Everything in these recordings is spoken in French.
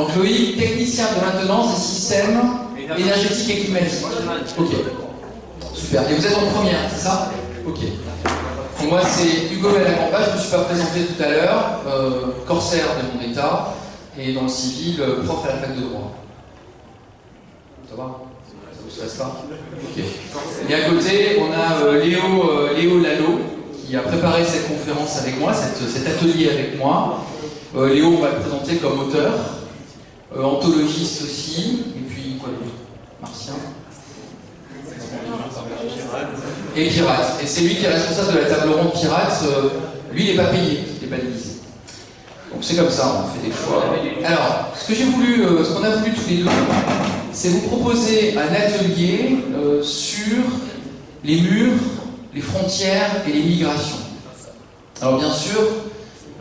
Donc Loïc, technicien de maintenance des systèmes énergétiques et climatiques. Ok. Super. Et vous êtes en première, c'est ça? Ok. moi c'est Hugo Bellacampa, je ne me suis pas présenté tout à l'heure, euh, corsaire de mon état, et dans le civil, euh, prof à la fac de droit. Ça va? Ça vous stresse pas? Ok. Et à côté, on a euh, Léo, Léo Lalo, qui a préparé cette conférence avec moi, cet atelier avec moi. Léo, on va le présenter comme auteur, anthologiste aussi, et puis quoi Martien et Pirate. Et c'est lui qui est responsable de la table ronde Pirate. Euh, lui, il n'est pas payé, il n'est pas divisé. Donc c'est comme ça, on fait des choix. Alors, ce que j'ai voulu, euh, ce qu'on a voulu tous les deux, c'est vous proposer un atelier euh, sur les murs, les frontières et les migrations. Alors bien sûr,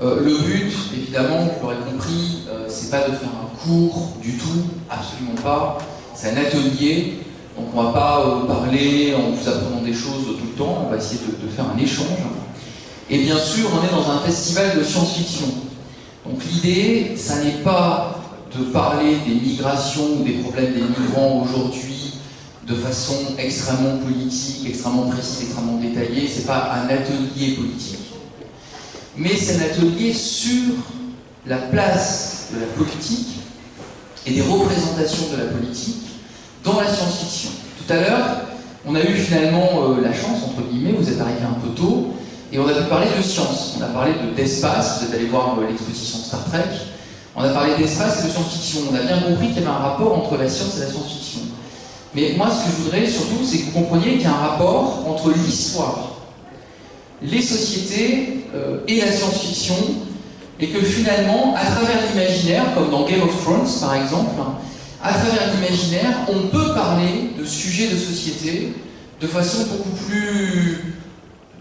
le but, évidemment, vous l'aurez compris, c'est pas de faire un cours du tout, absolument pas. C'est un atelier donc on ne va pas euh, parler en vous apprenant des choses tout le temps, on va essayer de, faire un échange. Et bien sûr, on est dans un festival de science-fiction. Donc l'idée, ça n'est pas de parler des migrations ou des problèmes des migrants aujourd'hui de façon extrêmement politique, extrêmement précise, extrêmement détaillée. Ce n'est pas un atelier politique. Mais c'est un atelier sur la place de la politique et des représentations de la politique dans la science-fiction. Tout à l'heure, on a eu finalement euh, la chance, entre guillemets, vous êtes arrivé un peu tôt, et on a pu parler de science. On a parlé d'espace, vous êtes allé voir euh, l'exposition Star Trek. On a parlé d'espace et de science-fiction. On a bien compris qu'il y avait un rapport entre la science et la science-fiction. Mais moi, ce que je voudrais surtout, c'est que vous compreniez qu'il y a un rapport entre l'histoire, les sociétés euh, et la science-fiction, et que finalement, à travers l'imaginaire, comme dans Game of Thrones par exemple, à travers l'imaginaire, on peut parler de sujets de société de façon beaucoup plus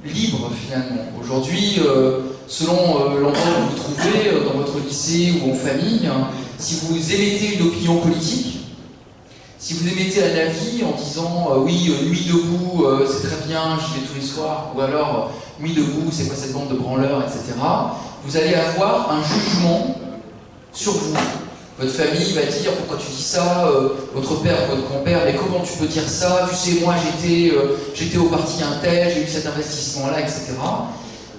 libre finalement. Aujourd'hui, euh, selon euh, l'endroit où vous vous trouvez, euh, dans votre lycée ou en famille, hein, si vous émettez une opinion politique, si vous émettez un avis en disant oui, nuit debout, c'est très bien, j'y vais tous les soirs, ou alors nuit debout, c'est quoi cette bande de branleurs, etc., vous allez avoir un jugement sur vous votre famille va dire pourquoi tu dis ça, euh, votre père, votre grand-père, mais comment tu peux dire ça Tu sais, moi j'étais euh, j'étais au parti Intel, j'ai eu cet investissement-là, etc.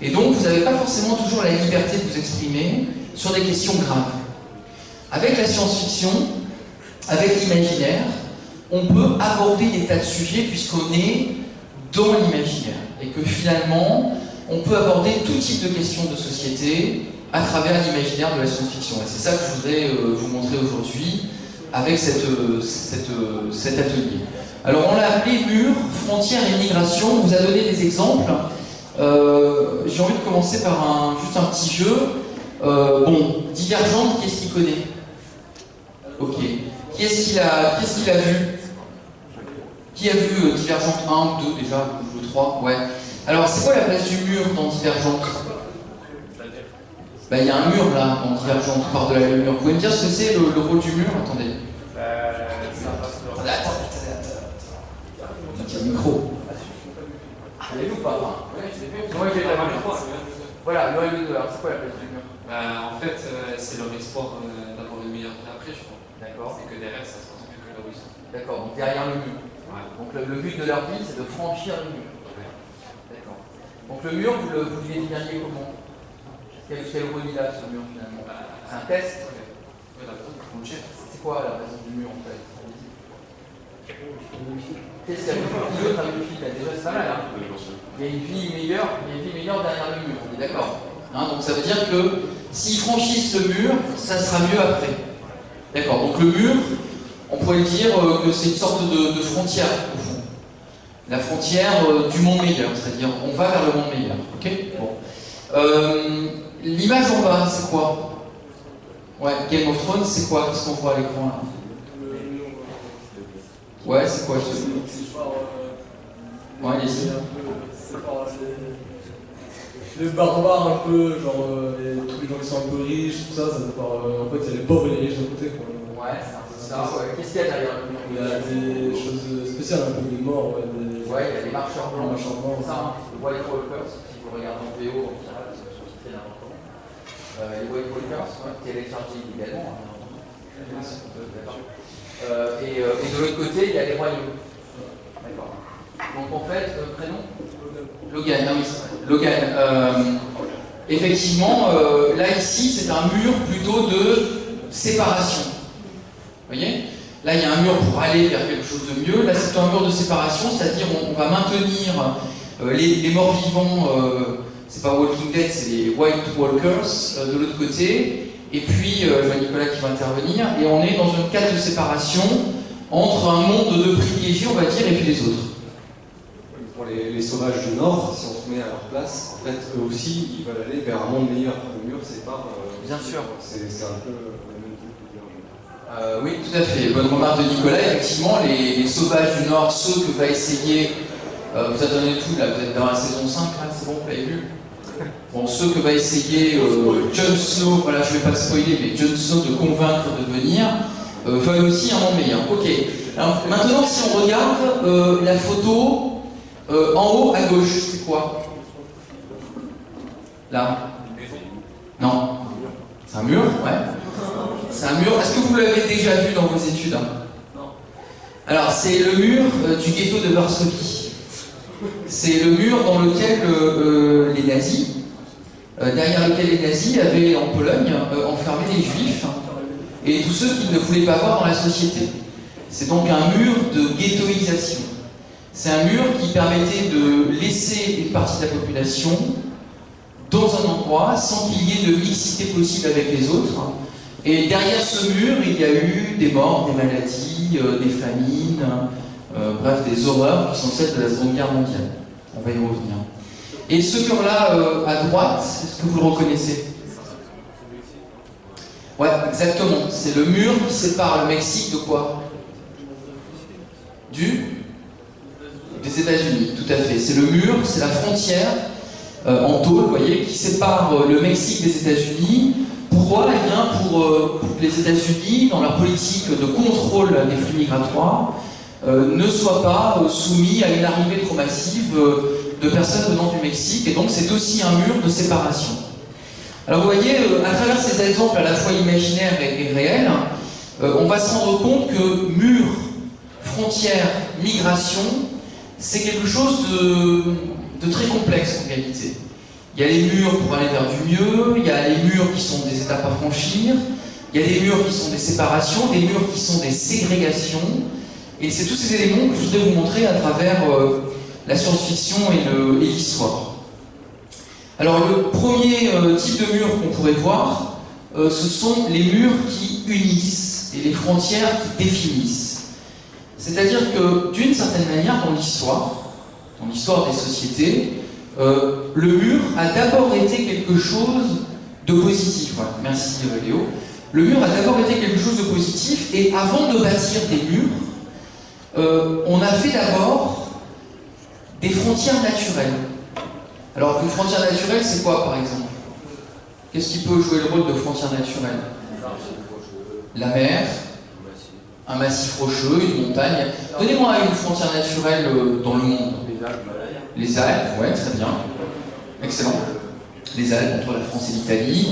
Et donc vous n'avez pas forcément toujours la liberté de vous exprimer sur des questions graves. Avec la science-fiction, avec l'imaginaire, on peut aborder des tas de sujets puisqu'on est dans l'imaginaire. Et que finalement, on peut aborder tout type de questions de société, à travers l'imaginaire de la science-fiction. Et c'est ça que je voudrais euh, vous montrer aujourd'hui avec euh, euh, cet atelier. Alors on l'a appelé mur, frontières et migration. On vous a donné des exemples. J'ai envie de commencer par juste un petit jeu. bon, Divergente, qui est-ce qu'il connaît? Ok. Qui est-ce qu'il a, qu a vu? Qui a vu Divergente 1 ou 2 déjà, ou 3 Ouais. Alors c'est quoi la place du mur dans Divergente bah, il y a un mur là, en divergente par de la mur. Vous pouvez me dire ce que c'est le, rôle du mur? Attendez. Euh, le... Attends, attends, micro. Est où pas? Moi, j'ai la même Voilà, le de l'art, c'est quoi la place du mur? Bah, En fait, euh, c'est leur espoir euh, d'avoir une meilleure vie après, je crois. D'accord. C'est que derrière, ça se passe mieux que là où ils sont. D'accord, donc derrière le mur. Ouais. Donc le, but de leur vie, c'est de franchir le mur. Donc le mur, vous le, vous le définiriez comment? Quel, quel relie là ce mur finalement? C'est un test C'est quoi la raison du mur en fait? Qu'est-ce qu'il y a de Déjà c'est pas mal. Hein il y a une vie meilleure, il y a une vie meilleure derrière le mur, on est d'accord? Hein, Donc ça veut dire que s'ils franchissent le mur, ça sera mieux après. D'accord, donc le mur, on pourrait dire euh, que c'est une sorte de, de, frontière. au fond. La frontière euh, du monde meilleur, c'est-à-dire on va vers le monde meilleur. Ok? Bon. Euh, L'image en bas, c'est quoi? Ouais, Game of Thrones, c'est quoi? Qu'est-ce qu'on voit à l'écran là? Ouais, c'est quoi ce Ouais, allez-y. Les barbares un peu, genre euh, tous les gens qui sont un peu riches, tout ça, ça part, en fait il y a les pauvres et les riches d'un côté. Quoi. Ouais, c'est ça. Ouais. Qu'est-ce qu'il y a derrière le mur Il y a des choses spéciales, un peu des morts. Ouais, des... ouais il y a des marcheurs blancs. Marcheurs blancs. Ça, hein, White Walkers, si vous regardez en VO, en pirate, euh, les White Walkers, ouais, téléchargés illégalement. Hein, Euh, et, euh, et de l'autre côté, il y a les royaumes. D'accord. Donc en fait, euh, prénom? Logan, ah oui, c'est vrai. Logan. euh, effectivement, euh, là ici, c'est un mur plutôt de séparation. Vous voyez Là, il y a un mur pour aller vers quelque chose de mieux. Là, c'est un mur de séparation, c'est-à-dire on, on va maintenir euh, les, les morts vivants, euh, c'est pas Walking Dead, c'est les White Walkers euh, de l'autre côté. Et puis, euh, je vois Nicolas qui va intervenir, et on est dans une case de séparation entre un monde de privilégiés, on va dire, et puis les autres. Pour les, les sauvages du Nord, si on se met à leur place, en fait, eux aussi, ils veulent aller vers un monde meilleur. Le mur sépare. euh, Bien sûr. C'est c'est un peu le même truc. que dire. Euh, oui, tout à fait. Bonne remarque de Nicolas. Effectivement, les, sauvages du Nord, ceux que va essayer. euh, vous attendez tout, là, vous êtes dans la saison 5, là, c'est bon, vous l'avez vu Bon, ceux que va essayer euh, Jon Snow, voilà, je vais pas spoiler, mais Jon Snow de convaincre de venir, veulent aussi un monde meilleur. Ok. Alors, maintenant, si on regarde euh, la photo en haut à gauche, c'est quoi Là Non. C'est un mur Ouais. C'est un mur. Est-ce que vous l'avez déjà vu dans vos études Non. Alors, c'est le mur euh, du ghetto de Varsovie. C'est le mur dans lequel euh, euh, les nazis, euh, derrière lequel les nazis avaient en Pologne enfermé les juifs et tous ceux qu'ils ne voulaient pas voir dans la société. C'est donc un mur de ghettoisation. C'est un mur qui permettait de laisser une partie de la population dans un endroit sans qu'il y ait de mixité possible avec les autres. Et derrière ce mur, il y a eu des morts, des maladies, euh, des famines, euh, bref, des horreurs qui sont celles de la Seconde Guerre mondiale. On va y revenir. Et ce mur-là, euh, à droite, est-ce que vous le reconnaissez? Ouais, exactement. C'est le mur qui sépare le Mexique de quoi? Du? Des États-Unis, tout à fait. C'est le mur, c'est la frontière euh, en tôle, vous voyez, qui sépare le Mexique des États-Unis. Pourquoi Eh euh, pour que les États-Unis, dans leur politique de contrôle des flux migratoires, euh, ne soient pas euh, soumis à une arrivée trop massive de personnes venant du Mexique. Et donc, c'est aussi un mur de séparation. Alors, vous voyez, à travers ces exemples à la fois imaginaires et, réels, on va se rendre compte que mur, frontière, migration, c'est quelque chose de très complexe en réalité. Il y a les murs pour aller vers du mieux, il y a les murs qui sont des étapes à franchir, il y a des murs qui sont des séparations, des murs qui sont des ségrégations, et c'est tous ces éléments que je voudrais vous montrer à travers euh, la science-fiction et l'histoire. Alors le premier euh, type de mur qu'on pourrait voir, euh, ce sont les murs qui unissent et les frontières qui définissent. C'est-à-dire que d'une certaine manière, dans l'histoire, dans l'histoire des sociétés, euh, le mur a d'abord été quelque chose de positif. Merci euh, Léo. Le mur a d'abord été quelque chose de positif et avant de bâtir des murs, euh, on a fait d'abord des frontières naturelles. Alors une frontière naturelle, c'est quoi par exemple? Qu'est-ce qui peut jouer le rôle de frontière naturelle? La mer, un massif rocheux, une montagne. Donnez-moi une frontière naturelle dans le monde. Les Alpes, ouais, très bien. Excellent. Les Alpes entre la France et l'Italie.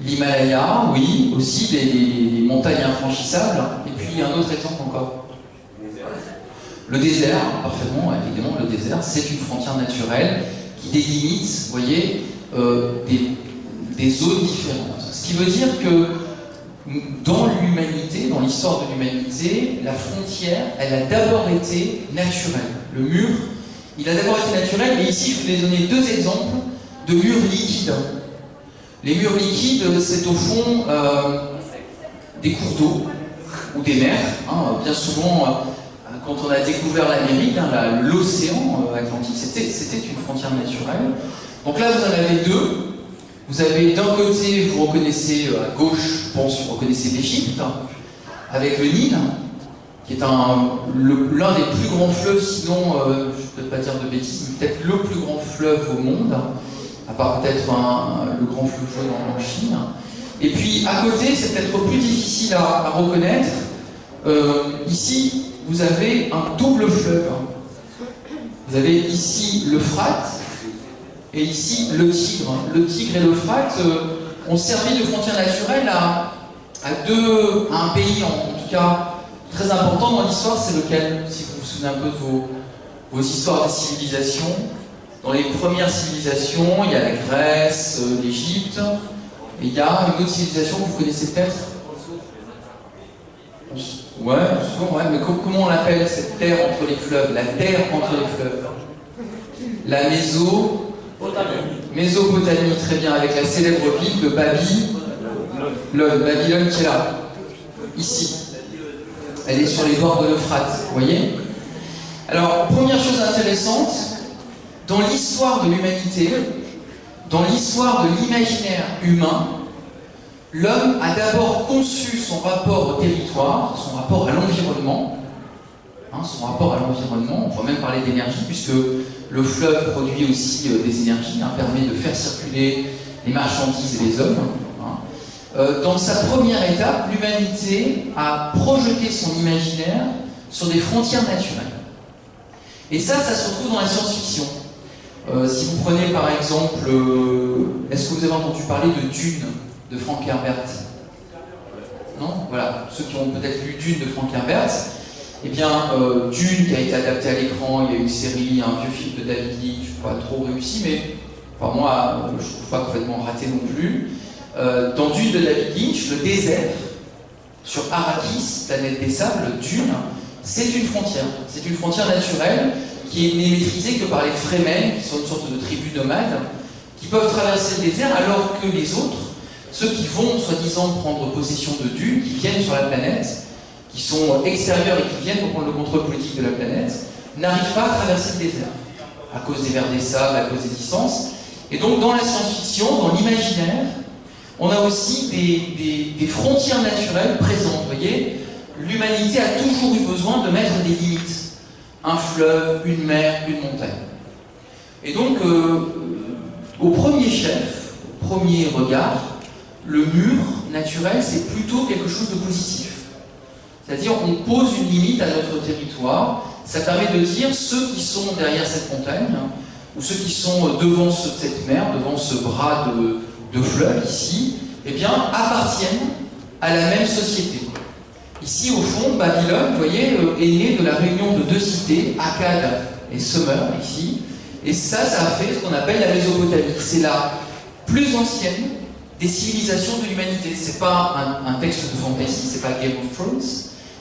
L'Himalaya, oui, aussi des, montagnes infranchissables. Et puis un autre exemple encore. Le désert, parfaitement, évidemment, le désert, c'est une frontière naturelle qui délimite, vous voyez, euh, des zones différentes. Ce qui veut dire que dans l'humanité, dans l'histoire de l'humanité, la frontière, elle a d'abord été naturelle. Le mur, il a d'abord été naturel, et ici je vous ai donné deux exemples de murs liquides. Les murs liquides, c'est au fond euh, des cours d'eau ou des mers. hein. bien souvent, euh, quand on a découvert l'Amérique, hein, l'océan euh, Atlantique, c'était une frontière naturelle. Donc là, vous en avez deux. Vous avez d'un côté, vous reconnaissez à gauche, je pense, vous reconnaissez l'Égypte, hein, avec le Nil, qui est l'un des plus grands fleuves, sinon, euh, je ne peux pas dire de bêtises, mais peut-être le plus grand fleuve au monde, à part peut-être le grand fleuve jaune en, Chine. Et puis à côté, c'est peut-être plus difficile à, reconnaître. Euh, ici, vous avez un double fleuve. Vous avez ici l'Euphrate et ici le Tigre. Le Tigre et l'Euphrate euh, ont servi de frontière naturelle à, un pays en tout cas très important dans l'histoire, c'est lequel Si vous vous souvenez un peu de vos, histoires de civilisation. Dans les premières civilisations, il y a la Grèce, euh, l'Égypte, et il y a une autre civilisation que vous connaissez peut-être. Ouais, souvent, ouais, mais co- comment on l'appelle cette terre entre les fleuves? La terre entre les fleuves. La Méso... Mésopotamie, très bien, avec la célèbre ville de Babylone, Babylone qui est là, ici. Elle est sur les bords de l'Euphrate, vous voyez Alors, première chose intéressante, dans l'histoire de l'humanité, dans l'histoire de l'imaginaire humain, l'homme a d'abord conçu son rapport au territoire, son rapport à l'environnement, hein, son rapport à l'environnement, on peut même parler d'énergie, puisque le fleuve produit aussi euh, des énergies, hein, permet de faire circuler les marchandises et les hommes. Euh, dans sa première étape, l'humanité a projeté son imaginaire sur des frontières naturelles. Et ça, ça se retrouve dans la science-fiction. Euh, si vous prenez par exemple, euh, est-ce que vous avez entendu parler de Dune de Frank Herbert? Non? Voilà, ceux qui ont peut-être lu Dune de Frank Herbert, eh bien, Dune qui a été adapté à l'écran, il y a une série, un vieux film de David Lynch, pas trop réussi, mais enfin, moi, je trouve pas complètement raté non plus. Euh, dans Dune de David Lynch, le désert, sur Arrakis, planète des sables, Dune, c'est une frontière. C'est une frontière naturelle qui n'est maîtrisée que par les Fremen, qui sont une sorte de tribu nomade, qui peuvent traverser le désert alors que les autres, ceux qui vont soi-disant prendre possession de Dune, qui viennent sur la planète, qui sont extérieurs et qui viennent pour prendre le contrôle politique de la planète, n'arrivent pas à traverser le désert, à cause des vers des sables, à cause des distances. Et donc dans la science-fiction, dans l'imaginaire, on a aussi des, frontières naturelles présentes. Voyez, l'humanité a toujours eu besoin de mettre des limites. Un fleuve, une mer, une montagne. Et donc, euh, au premier chef, au premier regard, le mur naturel, c'est plutôt quelque chose de positif. C'est-à-dire, on pose une limite à notre territoire. Ça permet de dire ceux qui sont derrière cette montagne, ou ceux qui sont devant ce- cette mer, devant ce bras de, de fleuve ici, eh bien, appartiennent à la même société. Ici, au fond, Babylone, vous voyez, euh, est née de la réunion de deux cités, Akkad et Sumer, ici. Et ça, ça a fait ce qu'on appelle la Mésopotamie. C'est la plus ancienne des civilisations de l'humanité. C'est pas un, texte de fantasy, c'est pas Game of Thrones,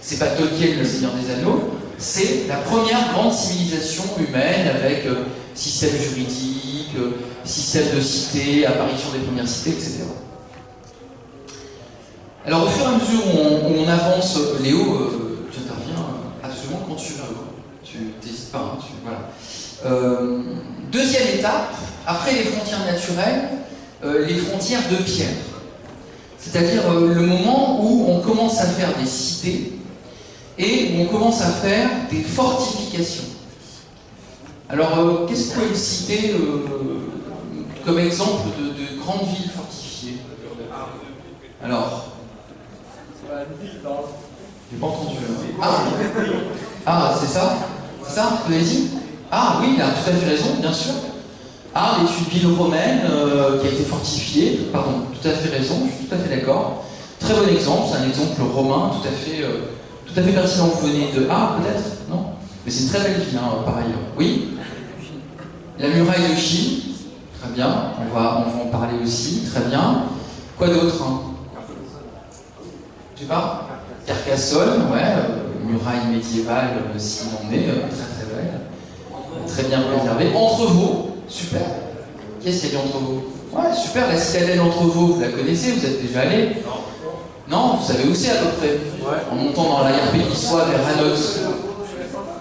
c'est pas Tolkien, le Seigneur des Anneaux. C'est la première grande civilisation humaine avec euh, système juridique, euh, système de cité, apparition des premières cités, etc. Alors au fur et à mesure où on, avance, Léo, euh, tu interviens absolument quand tu veux. Tu n'hésites pas, hein. Euh, deuxième étape, après les frontières naturelles, euh, les frontières de pierre. C'est-à-dire le moment où on commence à faire des cités et où on commence à faire des fortifications. Alors, qu'est-ce que vous pouvez me citer comme exemple de, de grandes villes fortifiées Alors, j'ai pas entendu. hein. Ah, ah c'est ça? C'est ça Vous avez dit? Ah oui, il a tout à fait raison, bien sûr. Ah, est une ville romaine euh, qui a été fortifiée. Pardon, tout à fait raison, je suis tout à fait d'accord. Très bon exemple, c'est un exemple romain, tout à fait, euh, tout à fait pertinent. Vous venez de Ah, peut-être? Non? Mais c'est une très belle ville, hein, par ailleurs. Oui? La muraille de Chine. Très bien, on va, en parler aussi. Très bien. Quoi d'autre hein Je sais pas Carcassonne, ouais, euh, muraille médiévale, euh, s'il est, euh, très très belle. Très bien préservée. Entrevaux, super. Qu'est-ce qu'il y a dit Entrevaux Ouais, super, la citadelle Entrevaux, vous la connaissez, vous êtes déjà allé Non, vous savez où c'est à peu près En montant dans l'arrière-pays d'Issois vers Hanos,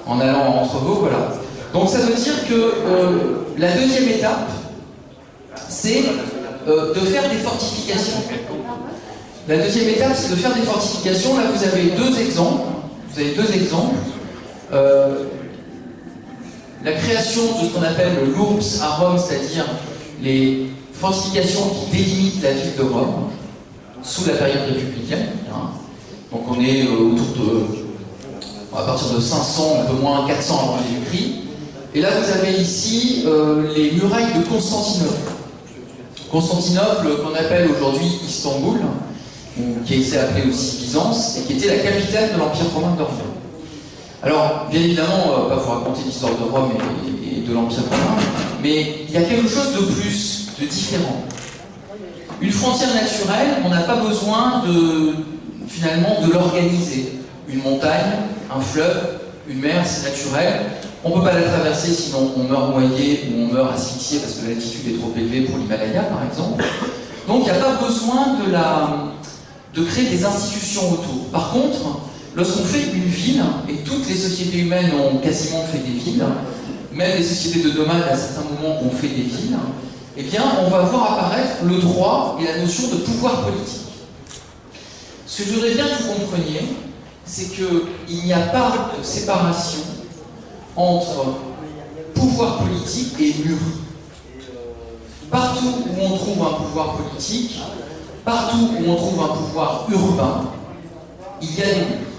en allant à Entrevaux, voilà. Donc ça veut dire que euh, la deuxième étape, c'est euh, de faire des fortifications. La deuxième étape, c'est de faire des fortifications. Là, vous avez deux exemples. Vous avez deux exemples. Euh, la création de ce qu'on appelle le à Rome, c'est-à-dire les fortifications qui délimitent la ville de Rome, sous la période républicaine. hein. Donc on est euh, autour de, à partir de 500, un peu moins 400 avant Jésus-Christ. Et là, vous avez ici les murailles de Constantinople. Constantinople, qu'on appelle aujourd'hui Istanbul, qui s'est appelée aussi Byzance, et qui était la capitale de l'Empire romain d'Orient. Alors, bien évidemment, pas vous raconter l'histoire de Rome et, et de l'Empire romain, mais il y a quelque chose de plus, de différent. Une frontière naturelle, on n'a pas besoin de, finalement, de l'organiser. Une montagne, un fleuve, une mer, c'est naturel. On ne peut pas la traverser, sinon on meurt noyé ou on meurt asphyxié parce que l'altitude est trop élevée pour l'Himalaya, par exemple. Donc il n'y a pas besoin de, la, de créer des institutions autour. Par contre, lorsqu'on fait une ville, et toutes les sociétés humaines ont quasiment fait des villes, même les sociétés de nomades à certains moments ont fait des villes, eh bien on va voir apparaître le droit et la notion de pouvoir politique. Ce que je voudrais bien que vous compreniez, c'est qu'il n'y a pas de séparation entre pouvoir politique et mur. Partout où on trouve un pouvoir politique, partout où on trouve un pouvoir urbain, il y a des murs.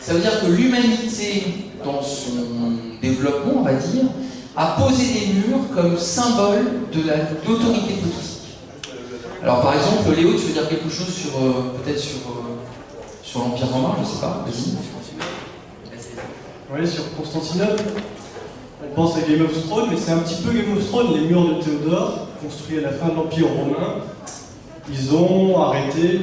Ça veut dire que l'humanité, dans son développement, on va dire, a posé des murs comme symbole de l'autorité politique. Alors par exemple, Léo, tu veux dire quelque chose sur euh, peut-être sur, euh, sur l'Empire romain, je ne sais pas, vas-y. Sur Constantinople, on pense à Game of Thrones, mais c'est un petit peu Game of Thrones, les murs de Théodore, construits à la fin de l'Empire romain. Ils ont arrêté,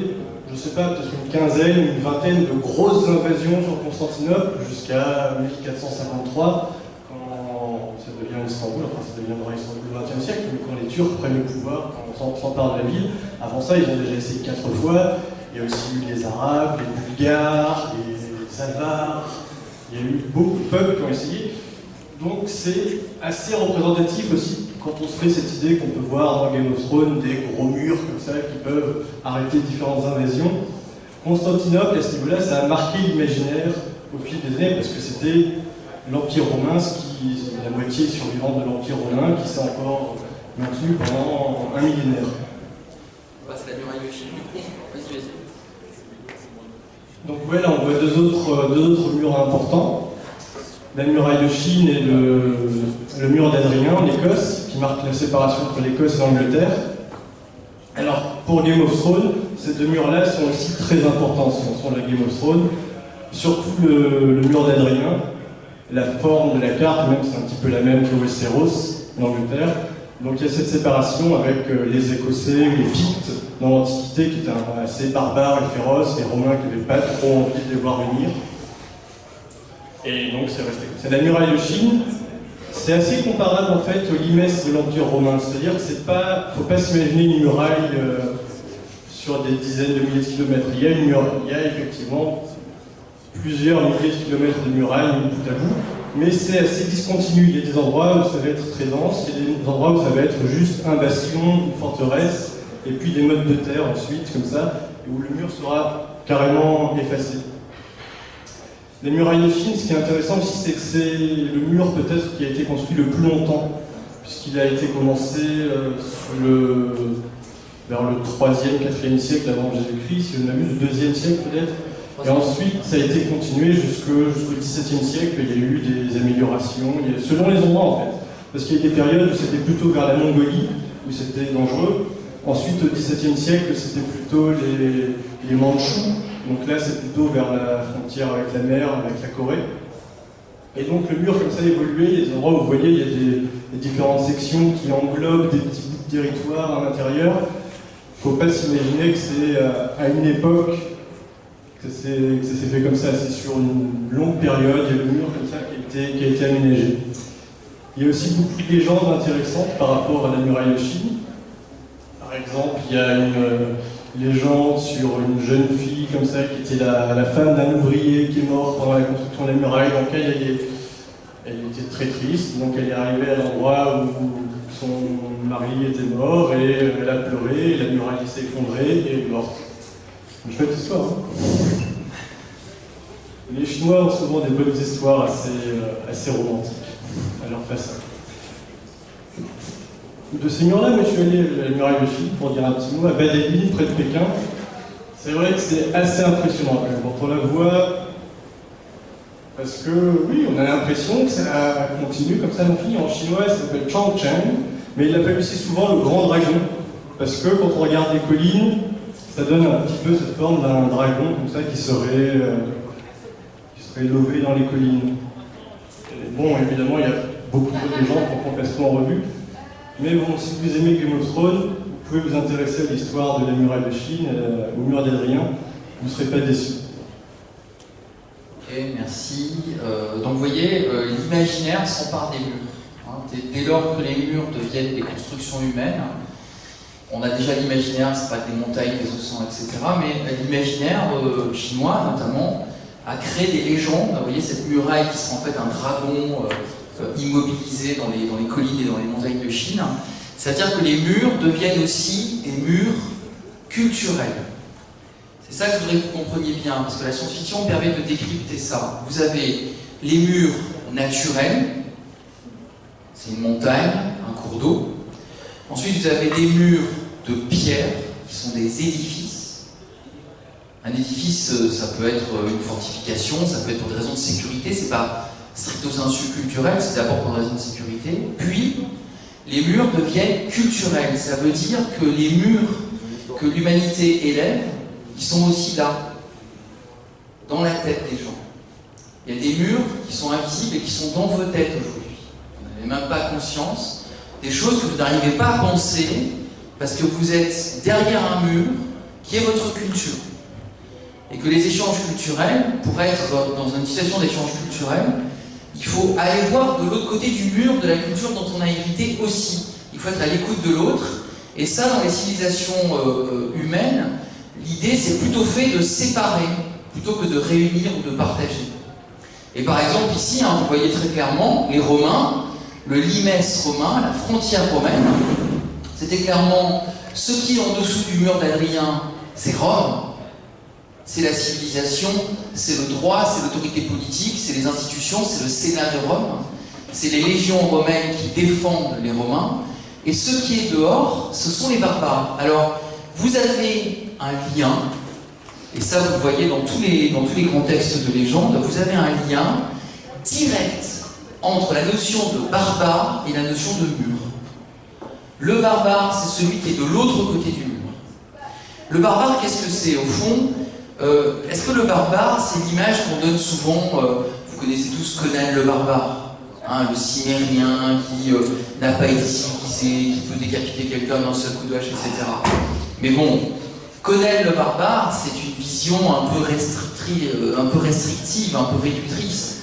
je ne sais pas, peut-être une quinzaine, une vingtaine de grosses invasions sur Constantinople jusqu'à 1453, quand ça devient Istanbul, enfin ça deviendra Istanbul au XXe siècle, mais quand les Turcs prennent le pouvoir, quand on s'empare de la ville. Avant ça, ils ont déjà essayé quatre fois. Il y a aussi eu les Arabes, les Bulgares, les Avars, il y a eu beaucoup de peuples qui ont essayé. Donc c'est assez représentatif aussi quand on se fait cette idée qu'on peut voir dans Game of Thrones des gros murs comme ça qui peuvent arrêter différentes invasions. Constantinople, à ce niveau-là, ça a marqué l'imaginaire au fil des années parce que c'était l'Empire romain, ce qui, la moitié survivante de l'Empire romain, qui s'est encore maintenu pendant un millénaire. Vas-y. Donc ouais, là on voit deux autres, autres murs importants. La muraille de Chine et le, mur d'Adrien en Écosse, qui marque la séparation entre l'Écosse et l'Angleterre. Alors pour Game of Thrones, ces deux murs-là sont aussi très importants sort la Game of Thrones. Surtout le, le mur d'Adrien, la forme de la carte, même c'est un petit peu la même que Westeros, l'Angleterre. Donc il y a cette séparation avec euh, les Écossais les Pictes dans l'Antiquité qui étaient assez barbares et féroces, les Romains qui n'avaient pas trop envie de les voir venir. Et donc c'est resté comme ça. La muraille de Chine, c'est assez comparable en fait aux limes de l'Empire romain. C'est-à-dire que c'est pas, faut pas s'imaginer une muraille euh, sur des dizaines de milliers de kilomètres. Il y a il y a effectivement plusieurs milliers de kilomètres de murailles bout à bout, mais c'est assez discontinu. Il y a des endroits où ça va être très dense, il y a des endroits où ça va être juste un bastion, une forteresse, et puis des modes de terre ensuite, comme ça, où le mur sera carrément effacé. Les murailles de Chine, ce qui est intéressant aussi, c'est que c'est le mur peut-être qui a été construit le plus longtemps, puisqu'il a été commencé euh, vers le 3e, 4e siècle avant Jésus-Christ, si je ne m'abuse, le 2e siècle peut-être. Et ensuite, ça a été continué jusqu'au XVIIe siècle. Il y a eu des améliorations, selon les endroits en fait. Parce qu'il y a des périodes où c'était plutôt vers la Mongolie, où c'était dangereux. Ensuite, au XVIIe siècle, c'était plutôt les, les Mandchous. Donc là, c'est plutôt vers la frontière avec la mer, avec la Corée. Et donc le mur comme ça a évolué. Il y a des endroits où vous voyez, il y a des, des différentes sections qui englobent des petits bouts de territoire à l'intérieur. Il ne faut pas s'imaginer que c'est euh, à une époque que, ça s'est fait comme ça. C'est sur une longue période, il y a le mur comme ça qui a été, aménagé. Il y a aussi beaucoup de légendes intéressantes par rapport à la muraille de Chine. Par exemple, il y a une euh, légende sur une jeune fille comme ça qui était la, femme d'un ouvrier qui est mort pendant la construction de la muraille. Donc elle, elle était très triste. Donc elle est arrivée à l'endroit où son mari était mort et elle a pleuré. Et la muraille s'est effondrée et elle est morte. Une chouette histoire. hein. Les Chinois ont souvent des bonnes histoires assez, euh, assez romantiques à leur façon. De ces murs-là, je suis allé à la muraille de Chine pour dire un petit mot à Badali, près de Pékin. C'est vrai que c'est assez impressionnant quand on la voit. Parce que oui, on a l'impression que ça continue comme ça non fini. En chinois, ça s'appelle Changcheng, mais il l'appelle aussi souvent le grand dragon. Parce que quand on regarde les collines, ça donne un petit peu cette forme d'un dragon comme ça qui serait, euh, qui serait lové dans les collines. Bon, évidemment, il y a beaucoup de gens qui ont complètement revu. Mais bon, si vous aimez Game of Thrones, vous pouvez vous intéresser à l'histoire de la muraille de Chine, euh, au mur d'Adrien, vous ne serez pas déçus. Ok, merci. Euh, donc vous voyez, euh, l'imaginaire s'empare des murs. hein. Dès lors que les murs deviennent des constructions humaines, on a déjà l'imaginaire, c'est pas des montagnes, des océans, etc. Mais l'imaginaire euh, chinois, notamment, a créé des légendes. Vous voyez cette muraille qui sera en fait un dragon euh, euh, immobilisé dans les collines et dans les montagnes de Chine. C'est-à-dire que les murs deviennent aussi des murs culturels. C'est ça que je voudrais que vous compreniez bien, parce que la science-fiction permet de décrypter ça. Vous avez les murs naturels, c'est une montagne, un cours d'eau. Ensuite, vous avez des murs de pierre, qui sont des édifices. Un édifice, euh, ça peut être une fortification, ça peut être pour des raisons de sécurité, c'est pas stricto sensu culturel, c'est d'abord pour des raisons de sécurité. Puis, les murs deviennent culturels, ça veut dire que les murs que l'humanité élève, ils sont aussi là, dans la tête des gens. Il y a des murs qui sont invisibles et qui sont dans vos têtes aujourd'hui. Vous n'avez même pas conscience des choses que vous n'arrivez pas à penser parce que vous êtes derrière un mur qui est votre culture. Et que les échanges culturels, pour être dans une situation d'échange culturel, il faut aller voir de l'autre côté du mur de la culture dont on a hérité aussi. Il faut être à l'écoute de l'autre. Et ça, dans les civilisations euh, humaines, l'idée c'est plutôt fait de séparer plutôt que de réunir ou de partager. Et par exemple ici, hein, vous voyez très clairement les Romains, le limes romain, la frontière romaine, c'était clairement ce qui est en dessous du mur d'Adrien, c'est Rome, c'est la civilisation, c'est le droit, c'est l'autorité politique, c'est les institutions, c'est le Sénat de Rome, c'est les légions romaines qui défendent les Romains, et ce qui est dehors, ce sont les barbares. Alors, vous avez un lien, et ça vous voyez dans tous les, dans tous les grands de légende, vous avez un lien direct entre la notion de barbare et la notion de mur. Le barbare, c'est celui qui est de l'autre côté du mur. Le barbare, qu'est-ce que c'est Au fond, euh, est-ce que le barbare, c'est l'image qu'on donne souvent, euh, vous connaissez tous Conan le barbare, hein, le cimérien qui euh, n'a pas été civilisé, qui peut décapiter quelqu'un d'un seul coup de hache, etc. Mais bon, Conan le barbare, c'est une vision un peu, un peu restrictive, un peu réductrice.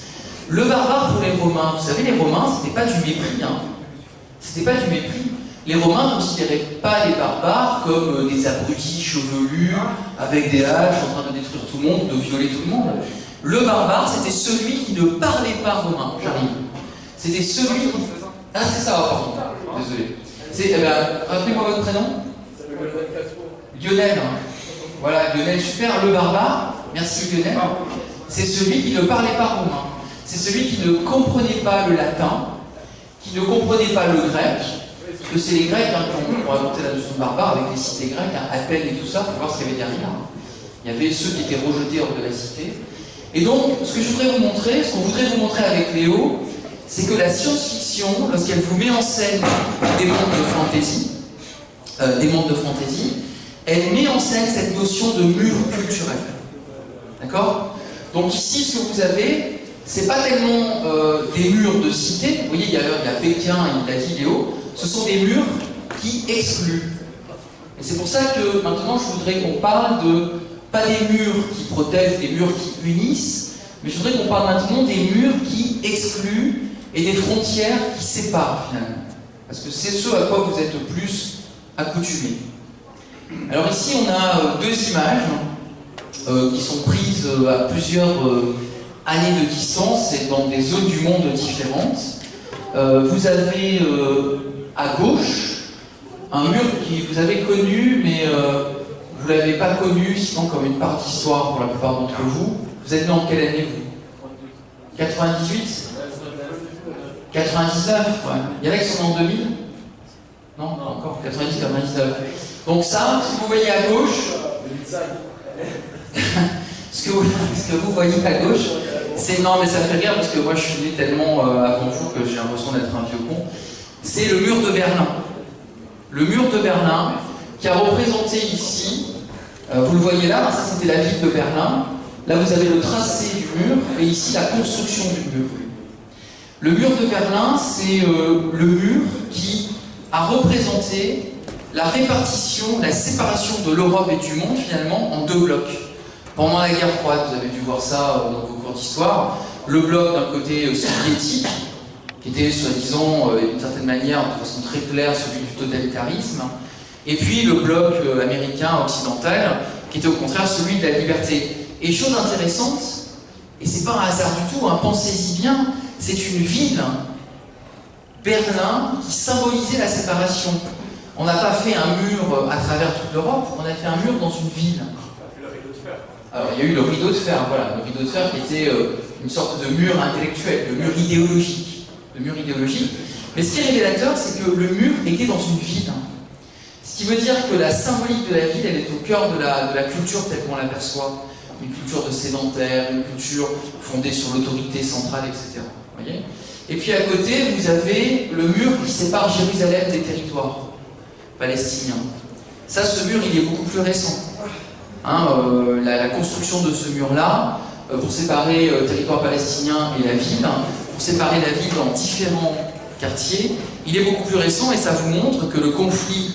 Le barbare pour les Romains, vous savez, les Romains, c'était pas du mépris. Hein. C'était pas du mépris. Les Romains ne considéraient pas les barbares comme euh, des abrutis chevelus, avec des haches, en train de détruire tout le monde, de violer tout le monde. Le barbare, c'était celui qui ne parlait pas romain. J'arrive. C'était celui. Ah, c'est ça, pardon. Désolé. Eh ben, rappelez-moi votre prénom Lionel. Hein. Voilà, Lionel, super. Le barbare, merci Lionel. C'est celui qui ne parlait pas romain. C'est celui qui ne comprenait pas le latin, qui ne comprenait pas le grec, parce que c'est les Grecs hein, qui ont inventé la notion de barbare avec les cités grecques, hein, Athènes et tout ça, pour voir ce qu'il y avait derrière. Il y avait ceux qui étaient rejetés hors de la cité. Et donc, ce que je voudrais vous montrer, ce qu'on voudrait vous montrer avec Léo, c'est que la science-fiction, lorsqu'elle vous met en scène des mondes de fantasy, euh, des mondes de fantasy, elle met en scène cette notion de mur culturel. D'accord? Donc ici, ce que vous avez, c'est pas tellement euh, des murs de cité, vous voyez, il y a, il y a Pékin, l'a dit Léo, ce sont des murs qui excluent. Et c'est pour ça que maintenant je voudrais qu'on parle de, pas des murs qui protègent, des murs qui unissent, mais je voudrais qu'on parle maintenant des murs qui excluent et des frontières qui séparent finalement. Parce que c'est ce à quoi vous êtes le plus accoutumés. Alors ici on a euh, deux images euh, qui sont prises à plusieurs années de distance et dans des zones du monde différentes. Euh, vous avez euh, à gauche un mur qui vous avez connu, mais euh, vous ne l'avez pas connu sinon comme une part d'histoire pour la plupart d'entre vous. Vous êtes né en quelle année vous? 98 99 ouais. Il y en a qui sont en 2000 Non, pas encore. 90, 99. Donc ça, si vous voyez à gauche, ce que, vous, voyez à gauche, c'est non mais ça fait rire parce que moi je suis né tellement euh, avant vous que j'ai l'impression d'être un vieux con. C'est le mur de Berlin. Le mur de Berlin qui a représenté ici Euh, vous le voyez là, ça c'était la ville de Berlin. Là vous avez le tracé du mur et ici la construction du mur. Le mur de Berlin, c'est euh, le mur qui a représenté la répartition, la séparation de l'Europe et du monde finalement en deux blocs. Pendant la guerre froide, vous avez dû voir ça euh, dans vos cours d'histoire, le bloc d'un côté euh, soviétique, qui était soi-disant euh, d'une certaine manière, de façon très claire, celui du totalitarisme, et puis le bloc américain occidental, qui était au contraire celui de la liberté. Et chose intéressante, et c'est pas un hasard du tout, hein, pensez-y bien, c'est une ville, Berlin, qui symbolisait la séparation. On n'a pas fait un mur à travers toute l'Europe, on a fait un mur dans une ville. Alors il y a eu le rideau de fer, voilà, le rideau de fer qui était euh, une sorte de mur intellectuel, le mur idéologique. Le mur idéologique. Mais ce qui est révélateur, c'est que le mur était dans une ville. Ce qui veut dire que la symbolique de la ville, elle est au cœur de la, de la culture telle qu'on l'aperçoit. Une culture de sédentaire, une culture fondée sur l'autorité centrale, etc. Voyez? Et puis à côté, vous avez le mur qui sépare Jérusalem des territoires palestiniens. Ça, ce mur, il est beaucoup plus récent. Hein, euh, la, construction de ce mur-là, euh, pour séparer le euh, territoire palestinien et la ville, pour séparer la ville en différents quartiers, il est beaucoup plus récent et ça vous montre que le conflit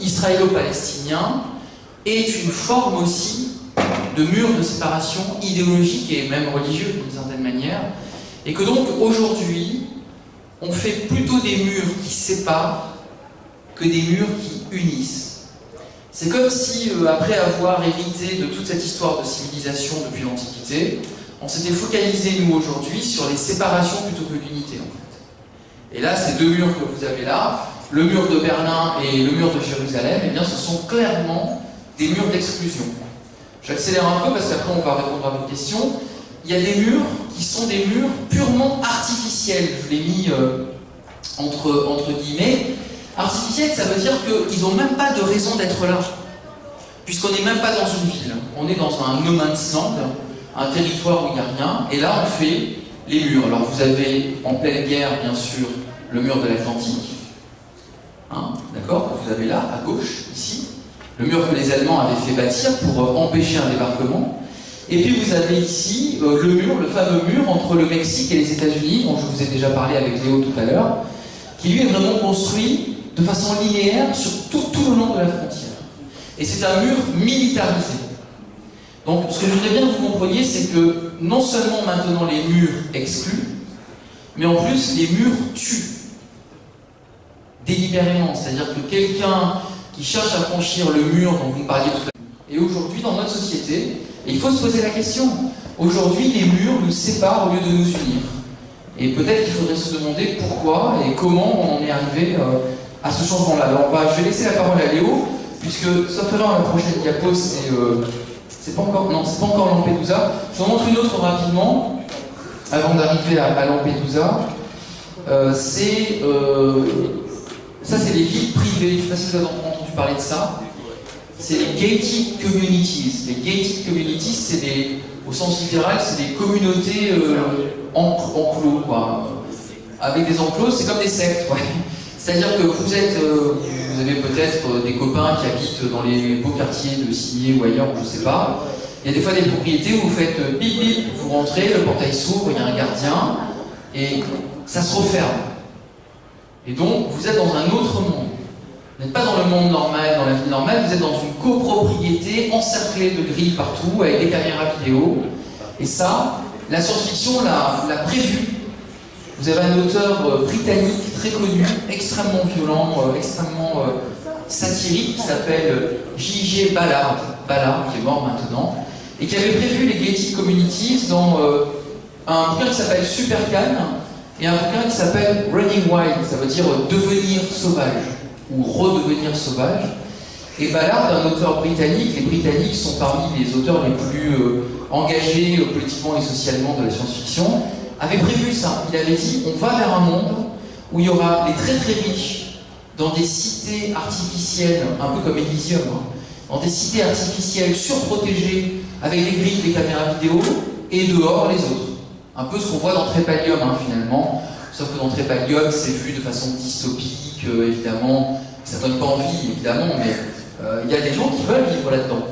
israélo-palestinien est une forme aussi de mur de séparation idéologique et même religieux d'une certaine manière, et que donc aujourd'hui, on fait plutôt des murs qui séparent que des murs qui unissent. C'est comme si, euh, après avoir hérité de toute cette histoire de civilisation depuis l'Antiquité, on s'était focalisé, nous, aujourd'hui, sur les séparations plutôt que l'unité, en fait. Et là, ces deux murs que vous avez là, le mur de Berlin et le mur de Jérusalem, eh bien, ce sont clairement des murs d'exclusion. J'accélère un peu parce qu'après, on va répondre à vos questions. Il y a des murs qui sont des murs purement artificiels. Je l'ai mis euh, entre, entre guillemets. Artificiel, ça veut dire qu'ils n'ont même pas de raison d'être là. Puisqu'on n'est même pas dans une ville. On est dans un no man's land, un territoire où il n'y a rien. Et là, on fait les murs. Alors vous avez en pleine guerre, bien sûr, le mur de l'Atlantique. Hein, D'accord? Vous avez là, à gauche, ici, le mur que les Allemands avaient fait bâtir pour euh, empêcher un débarquement. Et puis vous avez ici euh, le mur, le fameux mur entre le Mexique et les États-Unis, dont je vous ai déjà parlé avec Léo tout à l'heure, qui lui est vraiment construit de façon linéaire sur tout, le long de la frontière. Et c'est un mur militarisé. Donc ce que je voudrais bien que vous compreniez, c'est que non seulement maintenant les murs excluent, mais en plus les murs tuent. Délibérément. C'est-à-dire que quelqu'un qui cherche à franchir le mur dont vous parliez tout à l'heure, et aujourd'hui dans notre société, il faut se poser la question, aujourd'hui les murs nous séparent au lieu de nous unir. Et peut-être qu'il faudrait se demander pourquoi et comment on en est arrivé euh, à ce changement-là. Je vais laisser la parole à Léo, puisque, sauf erreur, la prochaine diapo, c'est euh, pas encore, non, c'est pas encore Lampedusa. Je vous en montre une autre rapidement, avant d'arriver à, Lampedusa. Euh, c'est, euh, ça, c'est les villes privées. Je sais pas si vous avez entendu parler de ça. C'est les gated communities. Les gated communities, c'est des, au sens littéral, c'est des communautés euh, enclos, quoi. Avec des enclos, c'est comme des sectes, ouais. C'est-à-dire que vous êtes, euh, vous avez peut-être euh, des copains qui habitent dans les beaux quartiers de Signé ou ailleurs, je ne sais pas. Il y a des fois des propriétés où vous faites euh, bip bip, vous rentrez, le portail s'ouvre, il y a un gardien, et ça se referme. Et donc, vous êtes dans un autre monde. Vous n'êtes pas dans le monde normal, dans la vie normale, vous êtes dans une copropriété encerclée de grilles partout, avec des caméras vidéo. Et ça, la science-fiction l'a prévu vous avez un auteur euh, britannique très connu, extrêmement violent, euh, extrêmement euh, satirique, qui s'appelle J.G. Ballard, Ballard, qui est mort maintenant, et qui avait prévu les gated communities dans un bouquin qui s'appelle Super Can et un bouquin qui s'appelle Running Wild, ça veut dire devenir sauvage ou redevenir sauvage. Et Ballard, un auteur britannique, les Britanniques sont parmi les auteurs les plus engagés politiquement et socialement de la science-fiction, avait prévu ça. Il avait dit on va vers un monde où il y aura les très très riches dans des cités artificielles, un peu comme Elysium, hein, dans des cités artificielles surprotégées avec des grilles, des caméras vidéo, et dehors les autres. Un peu ce qu'on voit dans Trépalium hein, finalement, sauf que dans Trépalium c'est vu de façon dystopique, euh, évidemment, ça donne pas envie évidemment, mais Euh, Il y a des gens qui veulent vivre là-dedans.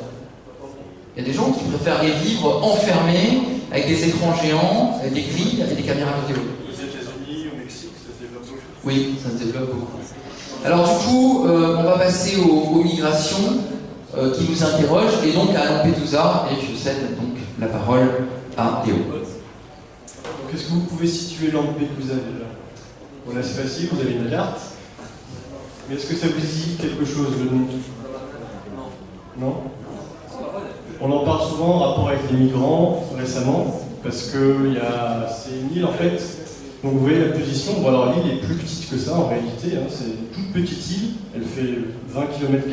Il y a des gens qui préfèrent vivre enfermés avec des écrans géants, avec des grilles et des caméras vidéo. Aux États-Unis, au Mexique, ça se développe beaucoup. Oui, ça se développe beaucoup. Alors du coup, euh, on va passer aux, aux migrations euh, qui nous interrogent et donc à Lampedusa et je cède donc la parole à Théo. Donc, est-ce que vous pouvez situer Lampedusa déjà? Bon, là, c'est facile, vous avez une carte. Mais est-ce que ça vous dit quelque chose, le nom? Non? On en parle souvent en rapport avec les migrants récemment, parce que c'est une île en fait. Donc vous voyez la position, alors l'île est plus petite que ça en réalité, hein, c'est une toute petite île, elle fait 20 km.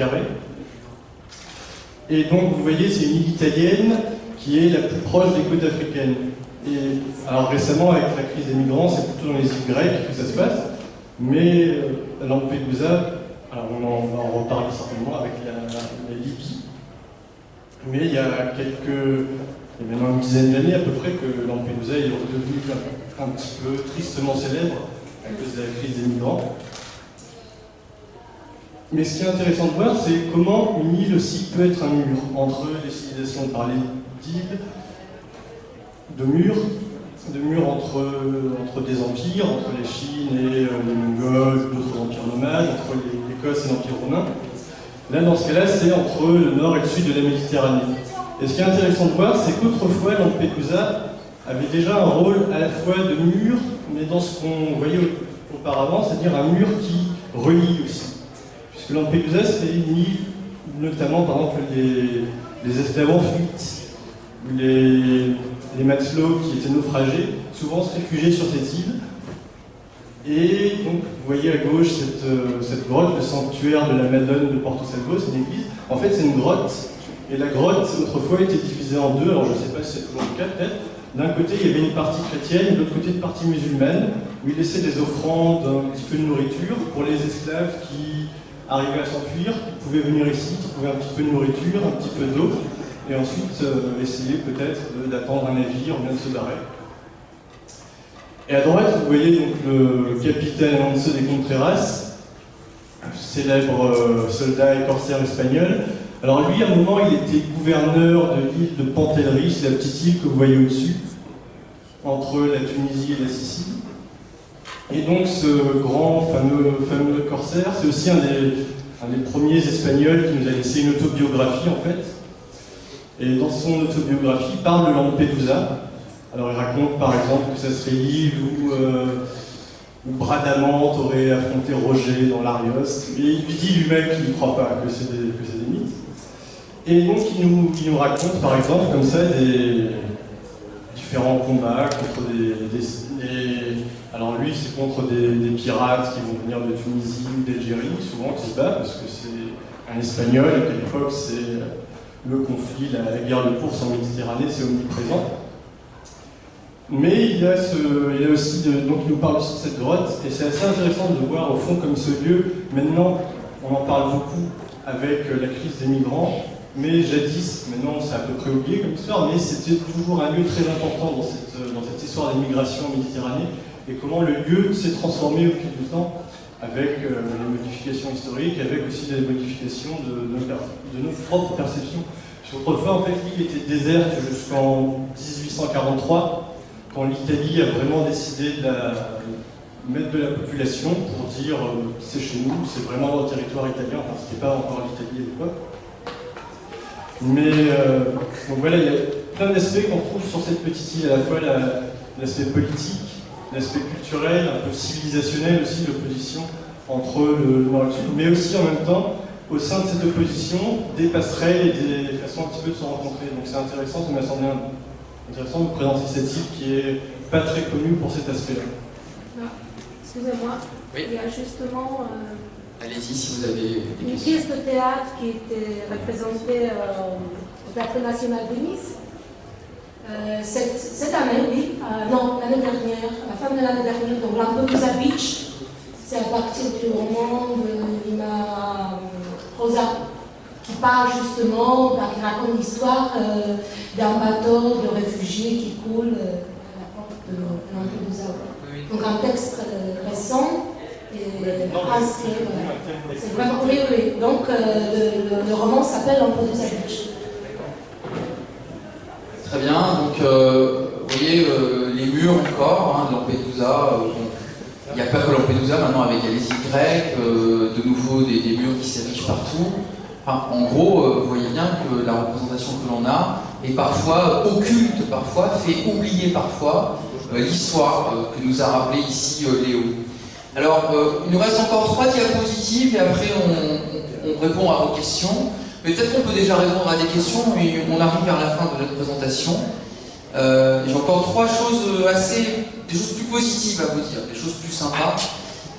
Et donc vous voyez, c'est une île italienne qui est la plus proche des côtes africaines. Et alors récemment, avec la crise des migrants, c'est plutôt dans les îles grecques que ça se passe. Mais euh, à Lampedusa, alors on en va en reparler certainement avec la. Mais il y a quelques, il y a maintenant une dizaine d'années à peu près que Lampedusa est redevenu un, petit peu tristement célèbre à cause de la crise des migrants. Mais ce qui est intéressant de voir, c'est comment une île aussi peut être un mur entre les civilisations. On parlait d'îles, de murs, de murs entre, entre des empires, entre les Chines et euh, les Mongols, d'autres empires nomades, entre l'Écosse et l'Empire romain. Là, dans ce cas-là, c'est entre le nord et le sud de la Méditerranée. Et ce qui est intéressant de voir, c'est qu'autrefois, Lampedusa avait déjà un rôle à la fois de mur, mais dans ce qu'on voyait au- auparavant, c'est-à-dire un mur qui relie aussi. Puisque Lampedusa, c'était une île, notamment par exemple les, les esclaves en fuite, les, les matelots qui étaient naufragés, souvent se réfugiaient sur cette île. Et donc, vous voyez à gauche cette, euh, cette grotte, le sanctuaire de la Madone de Porto Salvo, c'est une église. En fait, c'est une grotte. Et la grotte, autrefois, était divisée en deux. Alors, je ne sais pas si c'est toujours le cas, peut-être. D'un côté, il y avait une partie chrétienne, et de l'autre côté, une partie musulmane, où ils laissaient des offrandes, un petit peu de nourriture pour les esclaves qui arrivaient à s'enfuir, qui pouvaient venir ici, qui pouvaient un petit peu de nourriture, un petit peu d'eau, et ensuite euh, essayer peut-être d'attendre un navire ou bien de se barrer. Et à droite, vous voyez donc le capitaine Alonso de Contreras, célèbre euh, soldat et corsaire espagnol. Alors lui, à un moment, il était gouverneur de l'île de Pantellerie, c'est la petite île que vous voyez au-dessus, entre la Tunisie et la Sicile. Et donc ce grand, fameux, fameux corsaire, c'est aussi un des, un des premiers Espagnols qui nous a laissé une autobiographie en fait. Et dans son autobiographie, il parle de Lampedusa. Alors il raconte par exemple que ça serait l'île où, euh, Bradamante aurait affronté Roger dans l'Arioste. Et il lui dit lui-même qu'il ne croit pas, que c'est des, mythes. Et donc il nous, raconte par exemple comme ça des différents combats contre des. alors lui c'est contre des, pirates qui vont venir de Tunisie ou d'Algérie, souvent qui se bat parce que c'est un espagnol et qu'à l'époque c'est le conflit, la guerre de course en Méditerranée, c'est omniprésent. Mais il y a, aussi, donc il nous parle aussi de cette grotte, et c'est assez intéressant de voir au fond comme ce lieu, maintenant on en parle beaucoup avec euh, la crise des migrants, mais jadis, maintenant c'est à peu près oublié comme histoire, mais c'était toujours un lieu très important dans cette, euh, dans cette histoire des migrations en Méditerranée, et comment le lieu s'est transformé au fil du temps avec euh, les modifications historiques, avec aussi des modifications de, de nos propres perceptions. Parce qu'autrefois, en fait, l'île était déserte jusqu'en 1843, quand l'Italie a vraiment décidé de la- mettre de la population pour dire euh, c'est chez nous, c'est vraiment le territoire italien, enfin ce n'était pas encore l'Italie à l'époque. Mais euh, donc voilà, il y a plein d'aspects qu'on trouve sur cette petite île, à la fois la- l'aspect politique, l'aspect culturel, un peu civilisationnel aussi, l'opposition entre le nord et le sud, mais aussi en même temps, au sein de cette opposition, des passerelles et des façons un petit peu de se rencontrer. Donc c'est intéressant, ça m'a semblé intéressant de présenter cette île qui est pas très connue pour cet aspect-là. Excusez-moi, Oui. il y a justement euh, Allez-y si vous avez des une pièce de théâtre qui était représentée euh, au Théâtre National de Nice. Euh, cette, cette année, oui, euh, non, l'année dernière, à la fin de l'année dernière, donc Lampedusa Beach, c'est à partir du roman de Lima Rosa, qui parle justement, bah, qui raconte l'histoire euh, d'un bateau de réfugiés qui coule euh, à la porte de Lampedusa. Donc un texte euh, récent voilà. C'est vraiment, oui, oui. Donc euh, le, le- le roman s'appelle Lampedusa Beach. Très bien, donc euh, vous voyez euh, les murs encore, hein, de Lampedusa. euh, il n'y a pas que Lampedusa maintenant avec les îles grecques, euh, de nouveau des, des murs qui s'érigent partout. En gros, euh, vous voyez bien que la représentation que l'on a est parfois occulte, parfois fait oublier parfois euh, l'histoire euh, que nous a rappelé ici Léo. Alors, il nous reste encore trois diapositives et après on, on- on répond à vos questions. Mais peut-être qu'on peut déjà répondre à des questions, mais on arrive vers la fin de notre présentation. J'ai encore trois choses assez, des choses plus positives à vous dire, des choses plus sympas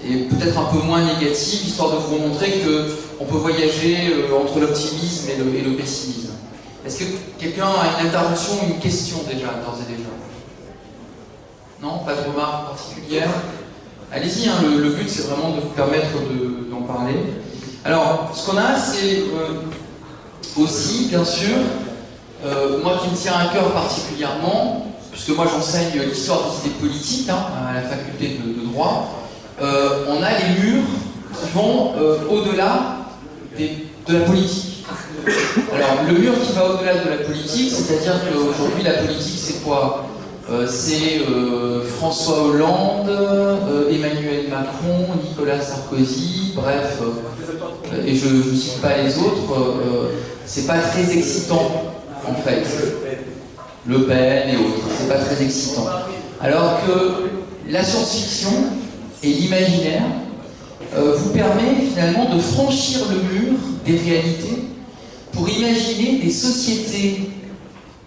et peut-être un peu moins négatives, histoire de vous montrer que on peut voyager euh, entre l'optimisme et le, pessimisme. Est-ce que quelqu'un a une intervention ou une question déjà, d'ores et déjà? Non? Pas de remarques particulières? Allez-y, hein, le, but c'est vraiment de vous permettre de- d'en parler. Alors, ce qu'on a, c'est euh, aussi, bien sûr, euh, moi qui me tient à cœur particulièrement, puisque moi j'enseigne l'histoire des idées politiques hein, à la faculté de droit, euh, on a les murs qui vont euh, au-delà de la politique. Alors, le mur qui va au-delà de la politique, c'est-à-dire qu'aujourd'hui, la politique, c'est quoi? Euh, C'est François Hollande, Emmanuel Macron, Nicolas Sarkozy, bref, et je ne cite pas les autres, c'est pas très excitant, en fait. Le Pen et autres, c'est pas très excitant. Alors que la science-fiction et l'imaginaire euh, vous permet finalement de franchir le mur des réalités pour imaginer des sociétés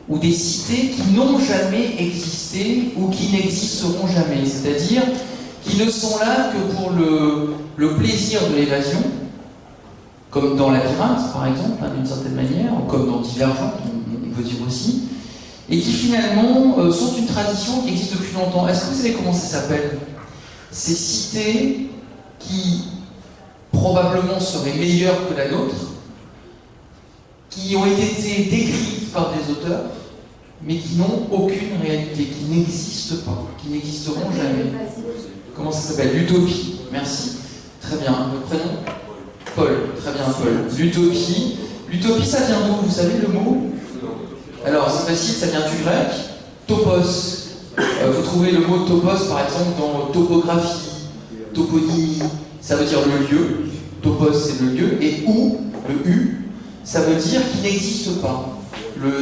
ou des cités qui n'ont jamais existé ou qui n'existeront jamais, c'est-à-dire qui ne sont là que pour le, plaisir de l'évasion, comme dans Labyrinthe par exemple, hein, d'une certaine manière, ou comme dans Divergent, on, on peut dire aussi, et qui finalement euh, sont une tradition qui existe depuis longtemps. Est-ce que vous savez comment ça s'appelle? Ces cités qui probablement seraient meilleures que la nôtre, qui ont été décrites par des auteurs, mais qui n'ont aucune réalité, qui n'existent pas, qui n'existeront jamais. Comment ça s'appelle? L'utopie. Merci. Très bien. Le prénom? Paul. Très bien, Paul. L'utopie. L'utopie, ça vient d'où? Vous savez le mot? Alors, c'est facile, ça vient du grec. Topos. Euh, vous trouvez le mot topos, par exemple, dans topographie, toponymie. Ça veut dire le lieu. Topos, c'est le lieu. Et où, le U, ça veut dire qu'il n'existe pas.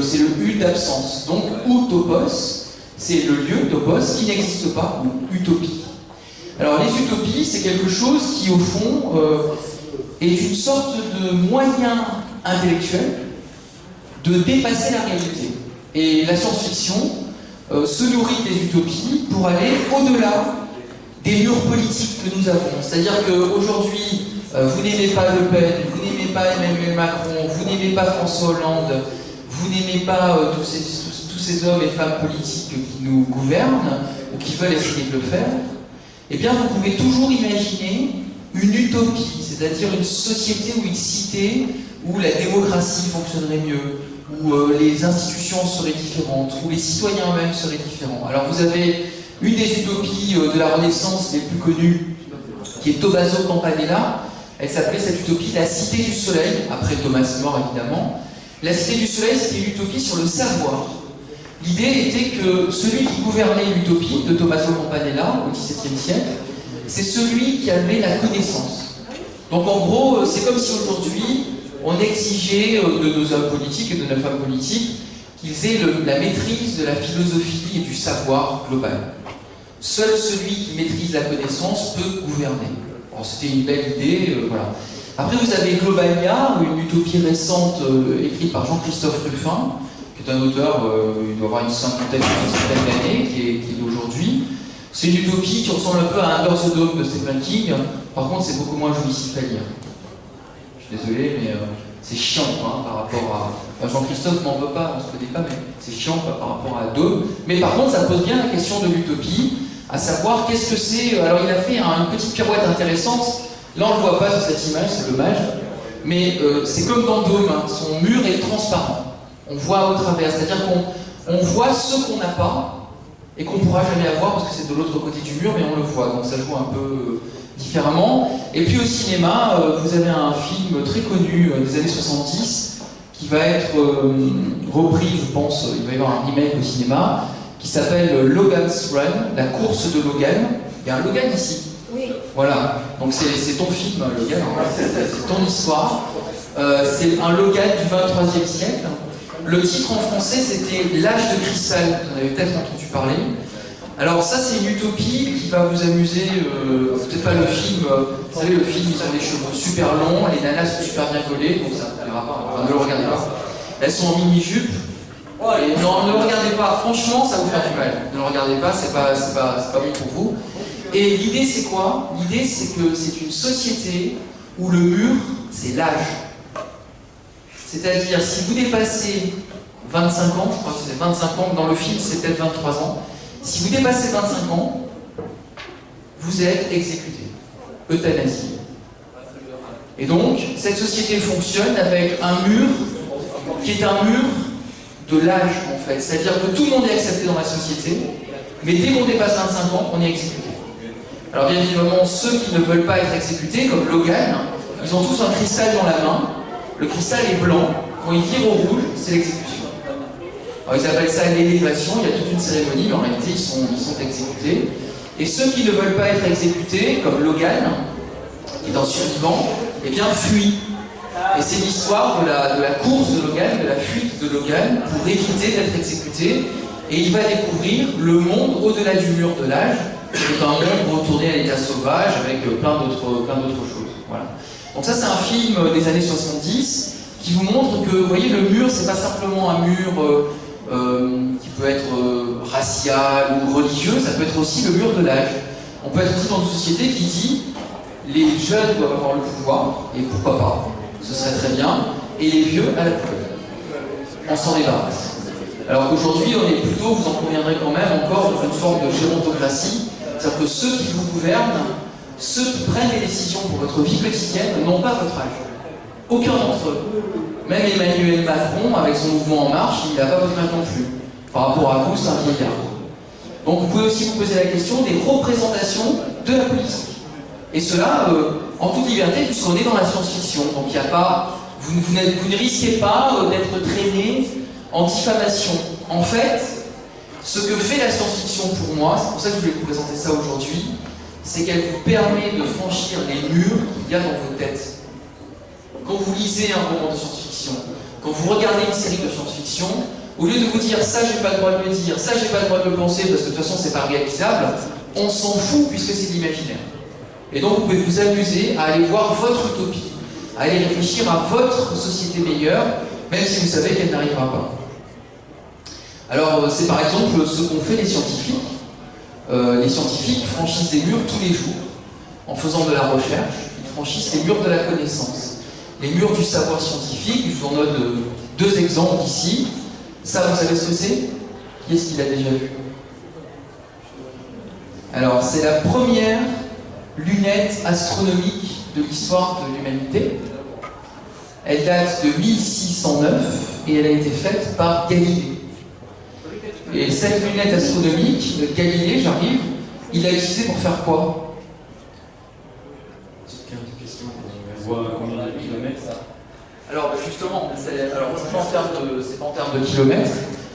C'est le U d'absence. Donc, ou topos, c'est le lieu, topos, qui n'existe pas, ou utopie. Alors, les utopies, c'est quelque chose qui, au fond, euh, est une sorte de moyen intellectuel de dépasser la réalité. Et la science-fiction euh, se nourrit des utopies pour aller au-delà des murs politiques que nous avons. C'est-à-dire qu'aujourd'hui, euh, vous n'aimez pas Le Pen, vous n'aimez pas Emmanuel Macron, vous n'aimez pas François Hollande, vous n'aimez pas euh, tous, ces, tous- tous ces hommes et femmes politiques qui nous gouvernent ou qui veulent essayer de le faire, eh bien vous pouvez toujours imaginer une utopie, c'est-à-dire une société ou une cité où la démocratie fonctionnerait mieux, où euh, les institutions seraient différentes, où les citoyens eux-mêmes seraient différents. Alors vous avez une des utopies euh, de la Renaissance les plus connues, qui est Tommaso Campanella. Elle s'appelait cette utopie la Cité du Soleil, après Thomas More évidemment. La Cité du Soleil, c'était une utopie sur le savoir. L'idée était que celui qui gouvernait l'utopie de Tommaso Campanella au XVIIe siècle, c'est celui qui avait la connaissance. Donc en gros, euh, c'est comme si aujourd'hui on exigeait euh, de nos hommes politiques et de nos femmes politiques qu'ils aient la maîtrise de la philosophie et du savoir global. Seul celui qui maîtrise la connaissance peut gouverner. C'était une belle idée, euh, voilà. Après vous avez Globalia, une utopie récente euh, écrite par Jean-Christophe Ruffin, qui est un auteur, il doit avoir une cinquantaine, d'années, qui est, est d'aujourd'hui. C'est une utopie qui ressemble un peu à Under the Dome de Stephen King. Par contre, c'est beaucoup moins jouissif à lire. Désolé, mais euh, c'est chiant hein, par rapport à. Jean-Christophe m'en veut pas, on se connaît pas, mais c'est chiant par rapport à Dome. Mais par contre, ça pose bien la question de l'utopie, à savoir qu'est-ce que c'est. Alors, il a fait un- une petite pirouette intéressante. Là, on le voit pas sur cette image, c'est dommage. Mais euh, c'est comme dans Dome, hein, son mur est transparent. On voit au travers, c'est-à-dire qu'on on voit ce qu'on n'a pas et qu'on pourra jamais avoir parce que c'est de l'autre côté du mur, mais on le voit. Donc ça joue un peu différemment. Et puis au cinéma, euh, vous avez un film très connu euh, des années 70 qui va être euh, repris, je pense, il va y avoir un remake au cinéma, qui s'appelle Logan's Run, la course de Logan. Il y a un Logan ici. Oui. Voilà, donc c'est c'est ton film, Logan, hein. c'est ton histoire. Euh, c'est un Logan du 23e siècle. Le titre en français, c'était L'âge de cristal, vous en avez peut-être entendu parler. Alors ça, c'est une utopie qui va vous amuser, euh, peut-être pas le film, euh, vous savez, le film, ils ont des cheveux super longs, les nanas sont super bien collées, donc ça ne pas, enfin, ne le regardez pas. Elles sont en mini-jupe, et non, ne le regardez pas, franchement, ça va vous faire du mal. Ne le regardez pas, c'est pas, c'est pas, c'est pas bon pour vous. Et l'idée, c'est quoi? L'idée, c'est que c'est une société où le mur, c'est l'âge. C'est-à-dire, si vous dépassez 25 ans, je crois que c'est 25 ans, dans le film, c'est peut-être 23 ans, si vous dépassez 25 ans, vous êtes exécuté, euthanasié. Et donc, cette société fonctionne avec un mur qui est un mur de l'âge, en fait. C'est-à-dire que tout le monde est accepté dans la société, mais dès qu'on dépasse 25 ans, on est exécuté. Alors bien évidemment, ceux qui ne veulent pas être exécutés, comme Logan, ils ont tous un cristal dans la main. Le cristal est blanc. Quand il vire au rouge, c'est l'exécution. Ils appellent ça l'élévation, il y a toute une cérémonie, mais en réalité, ils sont, exécutés. Et ceux qui ne veulent pas être exécutés, comme Logan, qui est un survivant, eh bien fuient. Et c'est l'histoire de la, course de Logan, de la fuite de Logan, pour éviter d'être exécuté. Et il va découvrir le monde au-delà du mur de l'âge, qui est un monde retourné à l'état sauvage, avec euh, plein d'autres choses. Voilà. Donc ça, c'est un film euh, des années 70 qui vous montre que, vous voyez, le mur, c'est pas simplement un mur euh, qui peut être euh, racial ou religieux, ça peut être aussi le mur de l'âge. On peut être aussi dans une société qui dit les jeunes doivent avoir le pouvoir, et pourquoi pas, ce serait très bien, et les vieux à la poubelle. On s'en débarrasse. Alors qu'aujourd'hui, on est plutôt, vous en conviendrez quand même, encore dans une forme de gérontocratie, c'est-à-dire que ceux qui vous gouvernent, ceux qui prennent les décisions pour votre vie quotidienne, n'ont pas votre âge. Aucun d'entre eux. Même Emmanuel Macron, avec son mouvement En Marche, il n'a pas votre âge non plus. Par rapport à vous, c'est un vieillard. Donc vous pouvez aussi vous poser la question des représentations de la politique. Et cela euh, en toute liberté, puisqu'on est dans la science-fiction. Donc il n'y a pas. Vous ne risquez pas euh, d'être traîné en diffamation. En fait, ce que fait la science-fiction pour moi, c'est pour ça que je voulais vous présenter ça aujourd'hui, c'est qu'elle vous permet de franchir les murs qu'il y a dans vos têtes. Quand vous lisez un roman de science-fiction, quand vous regardez une série de science-fiction, au lieu de vous dire ça j'ai pas le droit de le dire, ça j'ai pas le droit de le penser parce que de toute façon c'est pas réalisable, on s'en fout puisque c'est de l'imaginaire. Et donc vous pouvez vous amuser à aller voir votre utopie, à aller réfléchir à votre société meilleure, même si vous savez qu'elle n'arrivera pas. Alors euh, c'est par exemple ce qu'ont fait les scientifiques. Euh, les scientifiques franchissent des murs tous les jours en faisant de la recherche, ils franchissent les murs de la connaissance les murs du savoir scientifique. Je vous euh, deux exemples ici. Ça, vous savez ce que c'est? Qui est-ce qui l'a déjà vu? Alors, c'est la première lunette astronomique de l'histoire de l'humanité. Elle date de 1609 et elle a été faite par Galilée. Et cette lunette astronomique, de Galilée, j'arrive, il l'a utilisée pour faire quoi Petite carte de question, on voit combien de kilomètres ça Alors bah, justement, alors, c'est pas en termes de, kilomètres.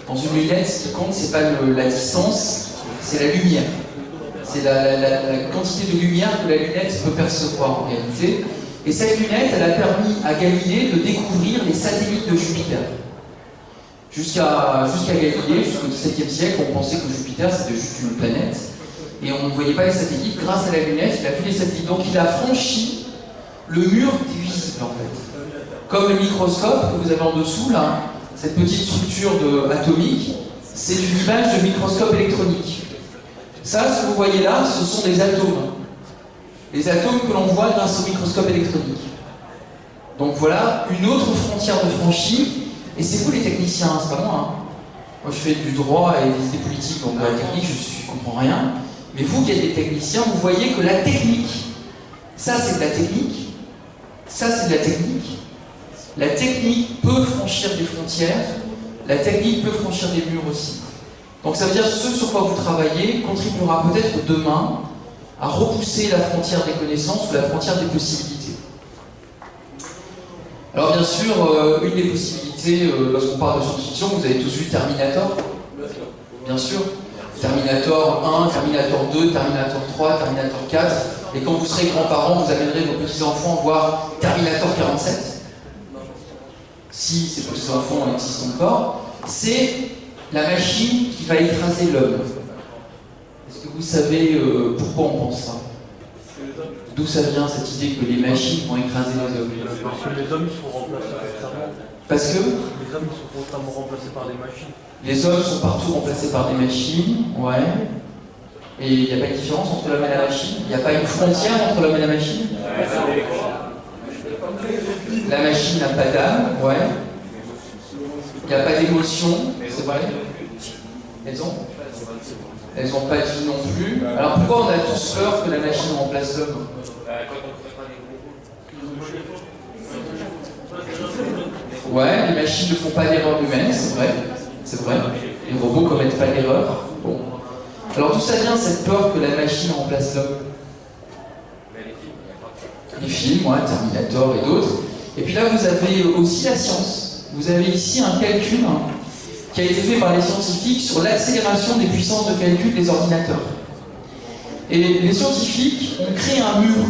Dans une lunette, ce qui compte, c'est pas la distance, c'est la lumière. C'est la, quantité de lumière que la lunette peut percevoir en réalité. Et cette lunette, elle a permis à Galilée de découvrir les satellites de Jupiter. Jusqu'à Galilée, jusqu'au XVIIe siècle, on pensait que Jupiter c'était juste une planète. Et on ne voyait pas les satellites. Grâce à la lunette, il a vu les satellites. Donc il a franchi le mur du visible en fait. Comme le microscope que vous avez en dessous, là, cette petite structure atomique, c'est une image de microscope électronique. Ça, ce que vous voyez là, ce sont des atomes. Les atomes que l'on voit grâce au microscope électronique. Donc voilà une autre frontière de franchie. Et c'est vous les techniciens, hein, c'est pas moi. hein. Moi je fais du droit et des politiques, donc la technique, je ne comprends rien. Mais vous qui êtes des techniciens, vous voyez que la technique, ça c'est de la technique, ça c'est de la technique. La technique peut franchir des frontières, la technique peut franchir des murs aussi. Donc ça veut dire que ce sur quoi vous travaillez contribuera peut-être demain à repousser la frontière des connaissances ou la frontière des possibilités. Alors bien sûr, euh, une des possibilités, euh, lorsqu'on parle de science-fiction, vous avez tous vu Terminator Bien sûr. Terminator 1, Terminator 2, Terminator 3, Terminator 4. Et quand vous serez grands-parents, vous amènerez vos petits-enfants voir Terminator 47. Si ces petits-enfants existent encore. C'est la machine qui va écraser l'homme. Est-ce que vous savez euh, pourquoi on pense ça? D'où ça vient cette idée que les machines vont écraser les hommes? Parce que les hommes sont remplacés constamment. Parce que Les hommes sont constamment remplacés par des machines. les hommes sont partout remplacés par des machines, ouais. Et il n'y a pas une différence entre l'homme et la machine? Il n'y a pas une frontière entre l'homme et la machine? La machine n'a pas d'âme, ouais. Il n'y a pas d'émotion, c'est vrai Elles ont Elles n'ont pas de vie non plus. Alors pourquoi on a tous peur que la machine remplace l'homme? Ouais, les machines ne font pas d'erreur humaine, c'est vrai. C'est vrai. Les robots commettent pas d'erreur. Alors d'où ça vient cette peur que la machine remplace l'homme? Les films, ouais, Terminator et d'autres. Et puis là, vous avez aussi la science. Vous avez ici un calcul qui a été fait par les scientifiques sur l'accélération des puissances de calcul des ordinateurs. Et les scientifiques ont créé un mur.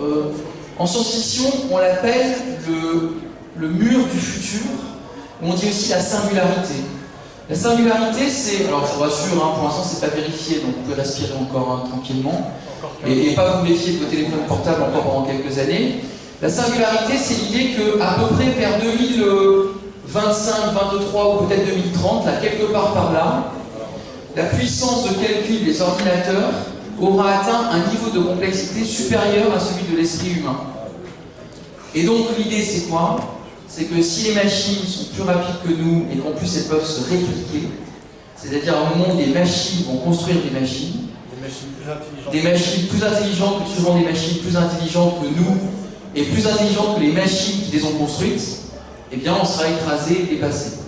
Euh, en science-fiction, on l'appelle le, le mur du futur, on dit aussi la singularité. La singularité, c'est, alors je vous rassure, hein, pour l'instant c'est pas vérifié, donc vous pouvez respirer encore hein, tranquillement, et, et pas vous méfier de vos téléphones portables encore pendant quelques années. La singularité, c'est l'idée que à peu près vers 2025, 2023 ou peut-être 2030, là quelque part par là, la puissance de calcul des ordinateurs aura atteint un niveau de complexité supérieur à celui de l'esprit humain. Et donc l'idée c'est quoi? C'est que si les machines sont plus rapides que nous et qu'en plus elles peuvent se répliquer, c'est-à-dire à un moment où des machines vont construire des machines, Des machines plus intelligentes. des machines plus intelligentes que souvent des machines plus intelligentes que nous et plus intelligentes que les machines qui les ont construites, eh bien on sera écrasé et dépassé.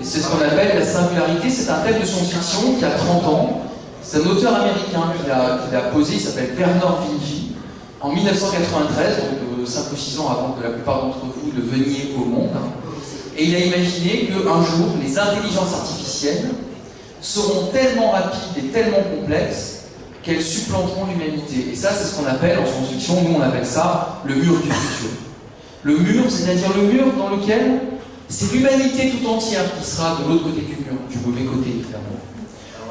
Et c'est ce qu'on appelle la singularité, c'est un thème de science-fiction qui a 30 ans. C'est un auteur américain qui l'a posé, il s'appelle Bernard Vinci, en 1993, donc 5 ou 6 ans avant que la plupart d'entre vous ne veniez au monde. Et il a imaginé qu'un jour, les intelligences artificielles seront tellement rapides et tellement complexes qu'elles supplanteront l'humanité. Et ça, c'est ce qu'on appelle en science-fiction, nous on appelle ça le mur du futur. Le mur, c'est-à-dire le mur dans lequel c'est l'humanité tout entière qui sera de l'autre côté du mur, du mauvais côté évidemment.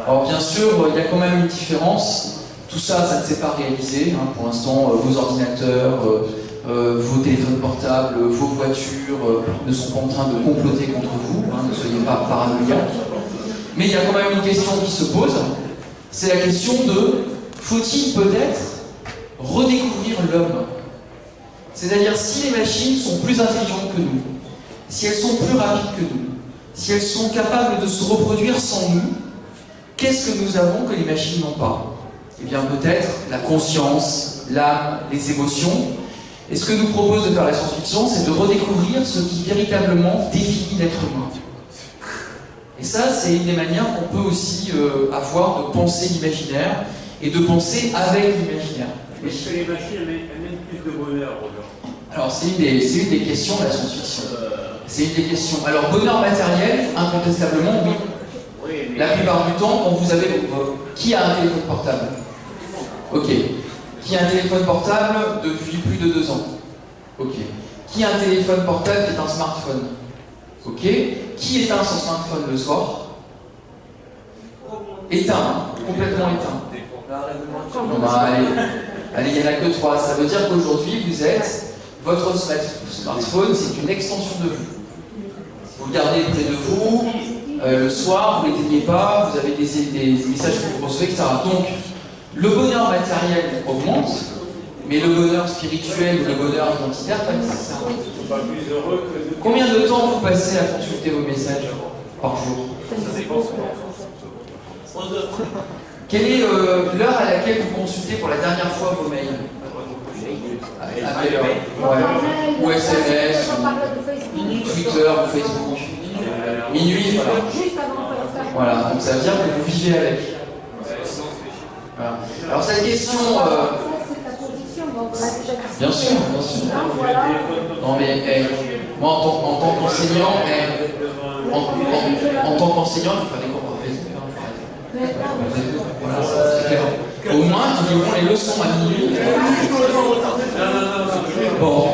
Alors bien sûr, il y a quand même une différence. Tout ça, ça ne s'est pas réalisé. hein. Pour l'instant, euh, vos ordinateurs, euh, euh, vos téléphones portables, euh, vos voitures euh, ne sont pas en train de comploter contre vous. hein. Ne soyez pas paranoïaques. Mais il y a quand même une question qui se pose. C'est la question de faut-il peut-être redécouvrir l'homme? C'est-à-dire si les machines sont plus intelligentes que nous, si elles sont plus rapides que nous, si elles sont capables de se reproduire sans nous, qu'est-ce que nous avons que les machines n'ont pas? Eh bien peut-être la conscience, l'âme, les émotions. Et ce que nous propose de faire la science-fiction, c'est de redécouvrir ce qui véritablement définit l'être humain. Et ça, c'est une des manières qu'on peut aussi euh, avoir de penser l'imaginaire et de penser avec l'imaginaire. Est-ce que les machines elles mènent- elles mènent plus de bonheur, Alors c'est une, une des questions de la science-fiction. C'est une des questions. Alors bonheur matériel, incontestablement, oui. Oui, mais. La plupart du temps, quand vous avez... euh, qui a un téléphone portable? Ok. Qui a un téléphone portable depuis plus de deux ans? Ok. Qui a un téléphone portable qui est un smartphone? Ok. Qui éteint son smartphone le soir Éteint, complètement éteint. Bon, bah, allez, il n'y en a que trois. Ça veut dire qu'aujourd'hui, vous êtes, votre smart- smartphone, c'est une extension de vous. Vous le gardez près de vous, euh, le soir, vous ne l'éteignez pas, vous avez des, des messages que vous recevez, etc. Donc, le bonheur matériel augmente, mais le bonheur spirituel ou le bonheur identitaire, pas nécessairement. Combien de temps vous passez à consulter vos messages par jour? Ça dépend. Quelle est euh, l'heure à laquelle vous consultez pour la dernière fois vos mails? À à quelle heure? Ouais. Ou SMS. Twitter ou Facebook Minuit, voilà. Juste avant de faire ça. Voilà, donc ça veut dire que vous vivez avec. Voilà. Alors cette question, euh, Ça, c'est ta position, bien sûr, bien sûr. Non, mais eh, moi en tant, en tant qu'enseignant, en, tant qu'enseignant, il faut faire des cours. Au moins, ils liront les leçons à minuit. Bon.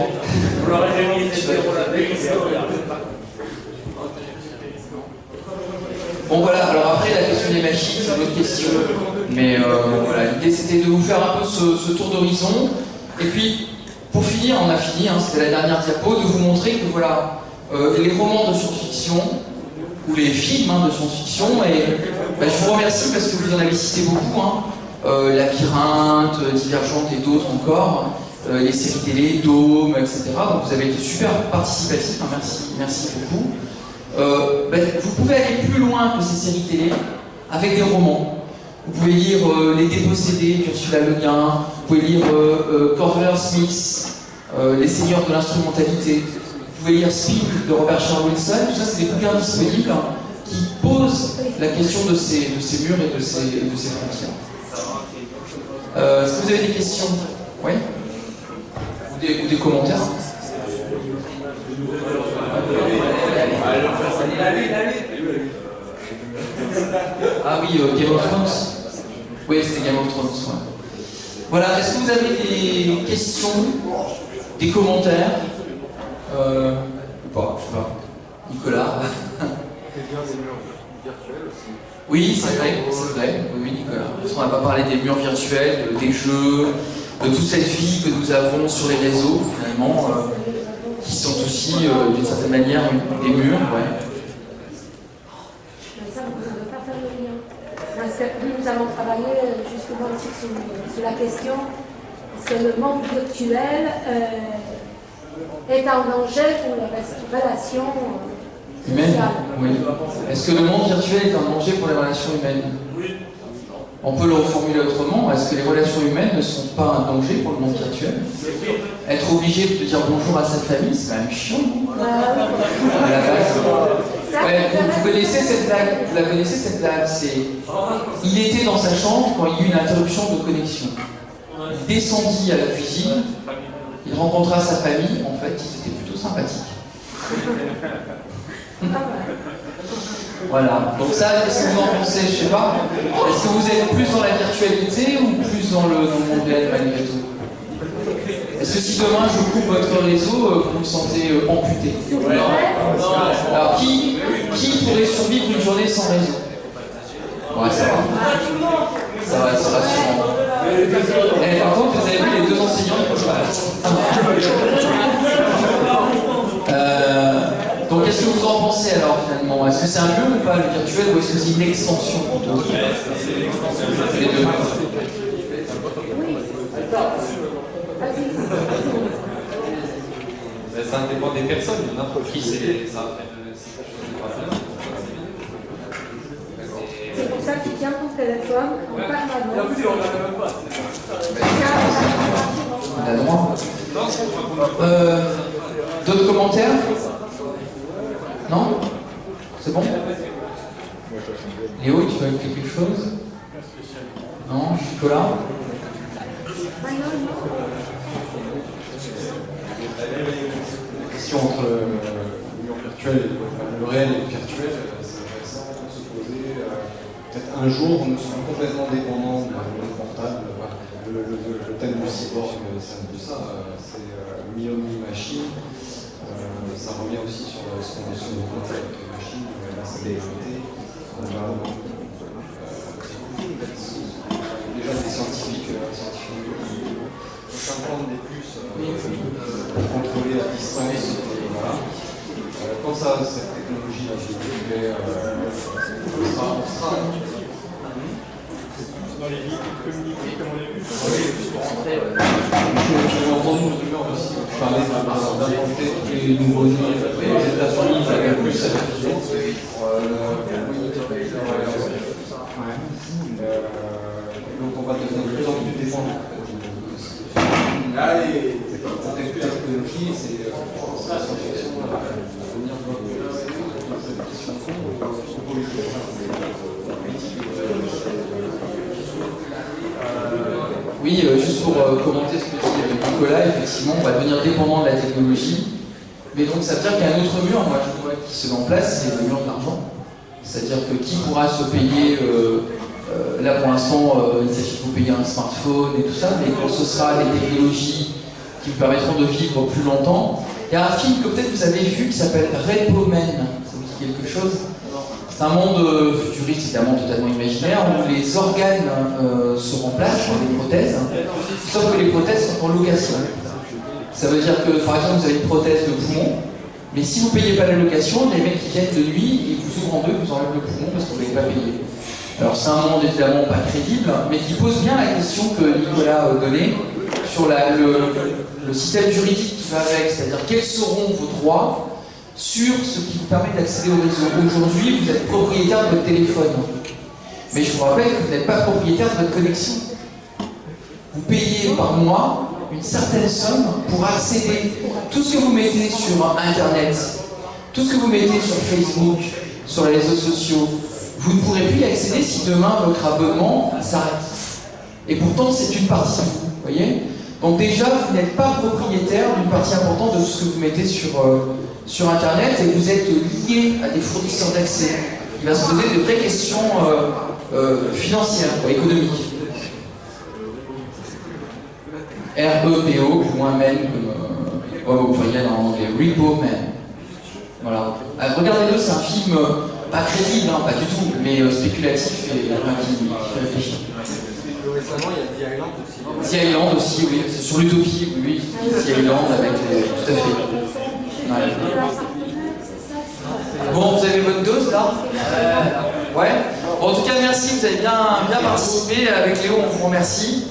Bon voilà, alors après la question des machines, c'est une autre question. Mais euh, voilà, l'idée c'était de vous faire un peu ce tour d'horizon. Et puis, pour finir, on a fini, hein, c'était la dernière diapo, de vous montrer que voilà, euh, les romans de science-fiction, ou les films hein, de science-fiction, et bah, je vous remercie parce que vous en avez cité beaucoup, hein, euh, Labyrinthe, Divergente et d'autres encore, euh, les séries télé, Dôme, etc. Donc vous avez été super participatifs, hein, merci, merci beaucoup. Ben, vous pouvez aller plus loin que ces séries télé avec des romans. Vous pouvez lire Les Dépossédés d'Ursula Le Guin, pouvez lire euh, euh, Cordeler Smith, euh, Les Seigneurs de l'instrumentalité, vous pouvez lire Speed de Robert Charles Wilson, tout ça c'est des bouquins disponibles hein, qui posent la question de ces, murs et de ces, frontières. Euh, Est-ce que vous avez des questions? Oui ou des, commentaires? Ah oui, Game of Thrones Oui, c'était Game of Thrones. ouais. Voilà, est-ce que vous avez des questions, des commentaires euh, Ou pas, je sais pas. Nicolas Oui, c'est vrai, c'est vrai. Oui, Nicolas. Parce qu'on n'a pas parlé des murs virtuels, des jeux, de toute cette vie que nous avons sur les réseaux, finalement, euh, qui sont aussi, euh, d'une certaine manière, des murs. Mais ça, vous ne pouvez pas faire le lien. Parce que nous avons travaillé euh, justement aussi sur, sur la question est-ce que le monde virtuel euh, est en danger pour les relations euh, Humaine sociales Oui. Est-ce que le monde virtuel est un danger pour les relations humaines? On peut le reformuler autrement. Est-ce que les relations humaines ne sont pas un danger pour le monde virtuel? Être obligé de dire bonjour à sa famille, c'est quand même chiant, non? Oui. À la base. Ouais, c'est vous, connaissez cette blague Vous la connaissez cette blague C'est il était dans sa chambre quand il y eut une interruption de connexion. Il descendit à la cuisine, il rencontra sa famille. En fait, ils étaient plutôt sympathiques. Ouais. Voilà. Donc ça, qu'est-ce que vous en pensez Je sais pas. Est-ce que vous êtes plus dans la virtualité ou plus dans le, dans le monde réel malgré tout? Est-ce que si demain je coupe votre réseau, euh, vous vous sentez euh, amputé? Alors qui, qui pourrait survivre une journée sans réseau Ouais, ça va. Ça va, rassurant. Eh, par contre, vous avez vu les deux enseignants, ils peuvent pas. Euh, donc, qu'est-ce que vous en pensez alors finalement? Est-ce que c'est un jeu ou pas le virtuel ou est-ce que c'est une extension plutôt Les deux. Ça dépend des personnes. Il y en a pour qui c'est ça fait c'est quelque chose de pas bien. C'est pour ça que tu tiens ton téléphone en permanence. On a le droit. Euh, D'autres commentaires Non C'est bon Léo, tu veux ajouter quelque chose Non Nicolas. La question entre euh, le virtuel et le réel et le virtuel, euh, c'est intéressant de se poser. euh, Peut-être un jour, nous serons complètement dépendants de nos portables. Le, le- le- le thème du cyborg, euh, c'est un peu ça. euh, C'est euh, mi-homme-mi-machine. Euh, ça revient aussi sur euh, ce qu'on sur avec les machines, euh, la euh, déjà des scientifiques, euh, scientifiques qui s'impriment des puces euh, pour contrôler la distance. Euh, quand ça, cette technologie va se développer, euh, on sera, on sera Dans les véhicules communiqués, comme on l'a vu. Entendu une rumeur aussi parlais les nouveaux-nés aux États-Unis avec plus cette vision. Donc on va devenir de plus en plus. Allez, la technologie, c'est c'est la science-fiction, euh, l'avenir de notre c'est des questions de fond, euh, sur politique, euh, politique, euh, Oui, euh, juste pour euh, commenter ce que dit euh, Nicolas, effectivement, on va devenir dépendant de la technologie. Mais donc ça veut dire qu'il y a un autre mur, moi je vois, qui se met en place, c'est le mur de l'argent. C'est-à-dire que qui pourra se payer, là pour l'instant, il s'agit de vous payer un smartphone et tout ça, mais quand ce sera les technologies qui vous permettront de vivre plus longtemps, il y a un film que peut-être vous avez vu qui s'appelle Repo Man. Ça vous dit quelque chose? C'est un monde euh, futuriste, évidemment totalement imaginaire, où les organes euh, se remplacent par des prothèses, sauf que les prothèses sont en location. Ça veut dire que, par exemple, vous avez une prothèse de poumon, mais si vous ne payez pas la location, les mecs qui viennent de nuit, ils vous ouvrent en deux, vous enlèvent le poumon parce que vous n'avez pas payé. Alors c'est un monde évidemment pas crédible, mais qui pose bien la question que Nicolas a donnée sur le système juridique qui va avec, c'est-à-dire quels seront vos droits sur ce qui vous permet d'accéder au réseau. Aujourd'hui, vous êtes propriétaire de votre téléphone, mais je vous rappelle que vous n'êtes pas propriétaire de votre connexion. Vous payez par mois une certaine somme pour accéder tout ce que vous mettez sur Internet, tout ce que vous mettez sur Facebook, sur les réseaux sociaux, vous ne pourrez plus y accéder si demain votre abonnement s'arrête. Et pourtant, c'est une partie vous, voyez Donc déjà, vous n'êtes pas propriétaire d'une partie importante de ce que vous mettez sur, euh, sur Internet et vous êtes lié à des fournisseurs d'accès. Il va se poser de vraies questions euh, euh, financières, quoi, économiques. R-E-P-O, loin men, comme euh, au pluriel en anglais, Repo Man. Voilà. Euh, Regardez-le, c'est un film euh, pas crédible, hein, pas du tout, mais euh, spéculatif et enfin, qui, qui fait réfléchir. Récemment, il y a The Island aussi. The Island aussi, oui, c'est sur l'utopie, oui, oui. The Island avec les... Tout à fait. Bon, vous avez votre dose là Euh, Ouais en tout cas, merci, vous avez bien, bien participé. Avec Léo, on vous remercie.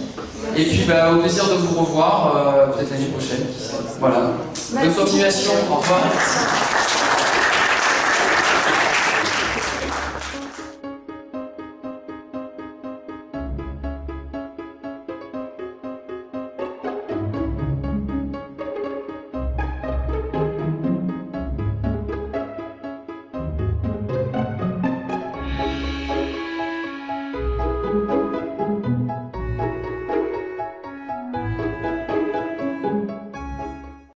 Et puis, bah, au plaisir de vous revoir, euh, peut-être l'année prochaine. Voilà. Bonne continuation, au revoir.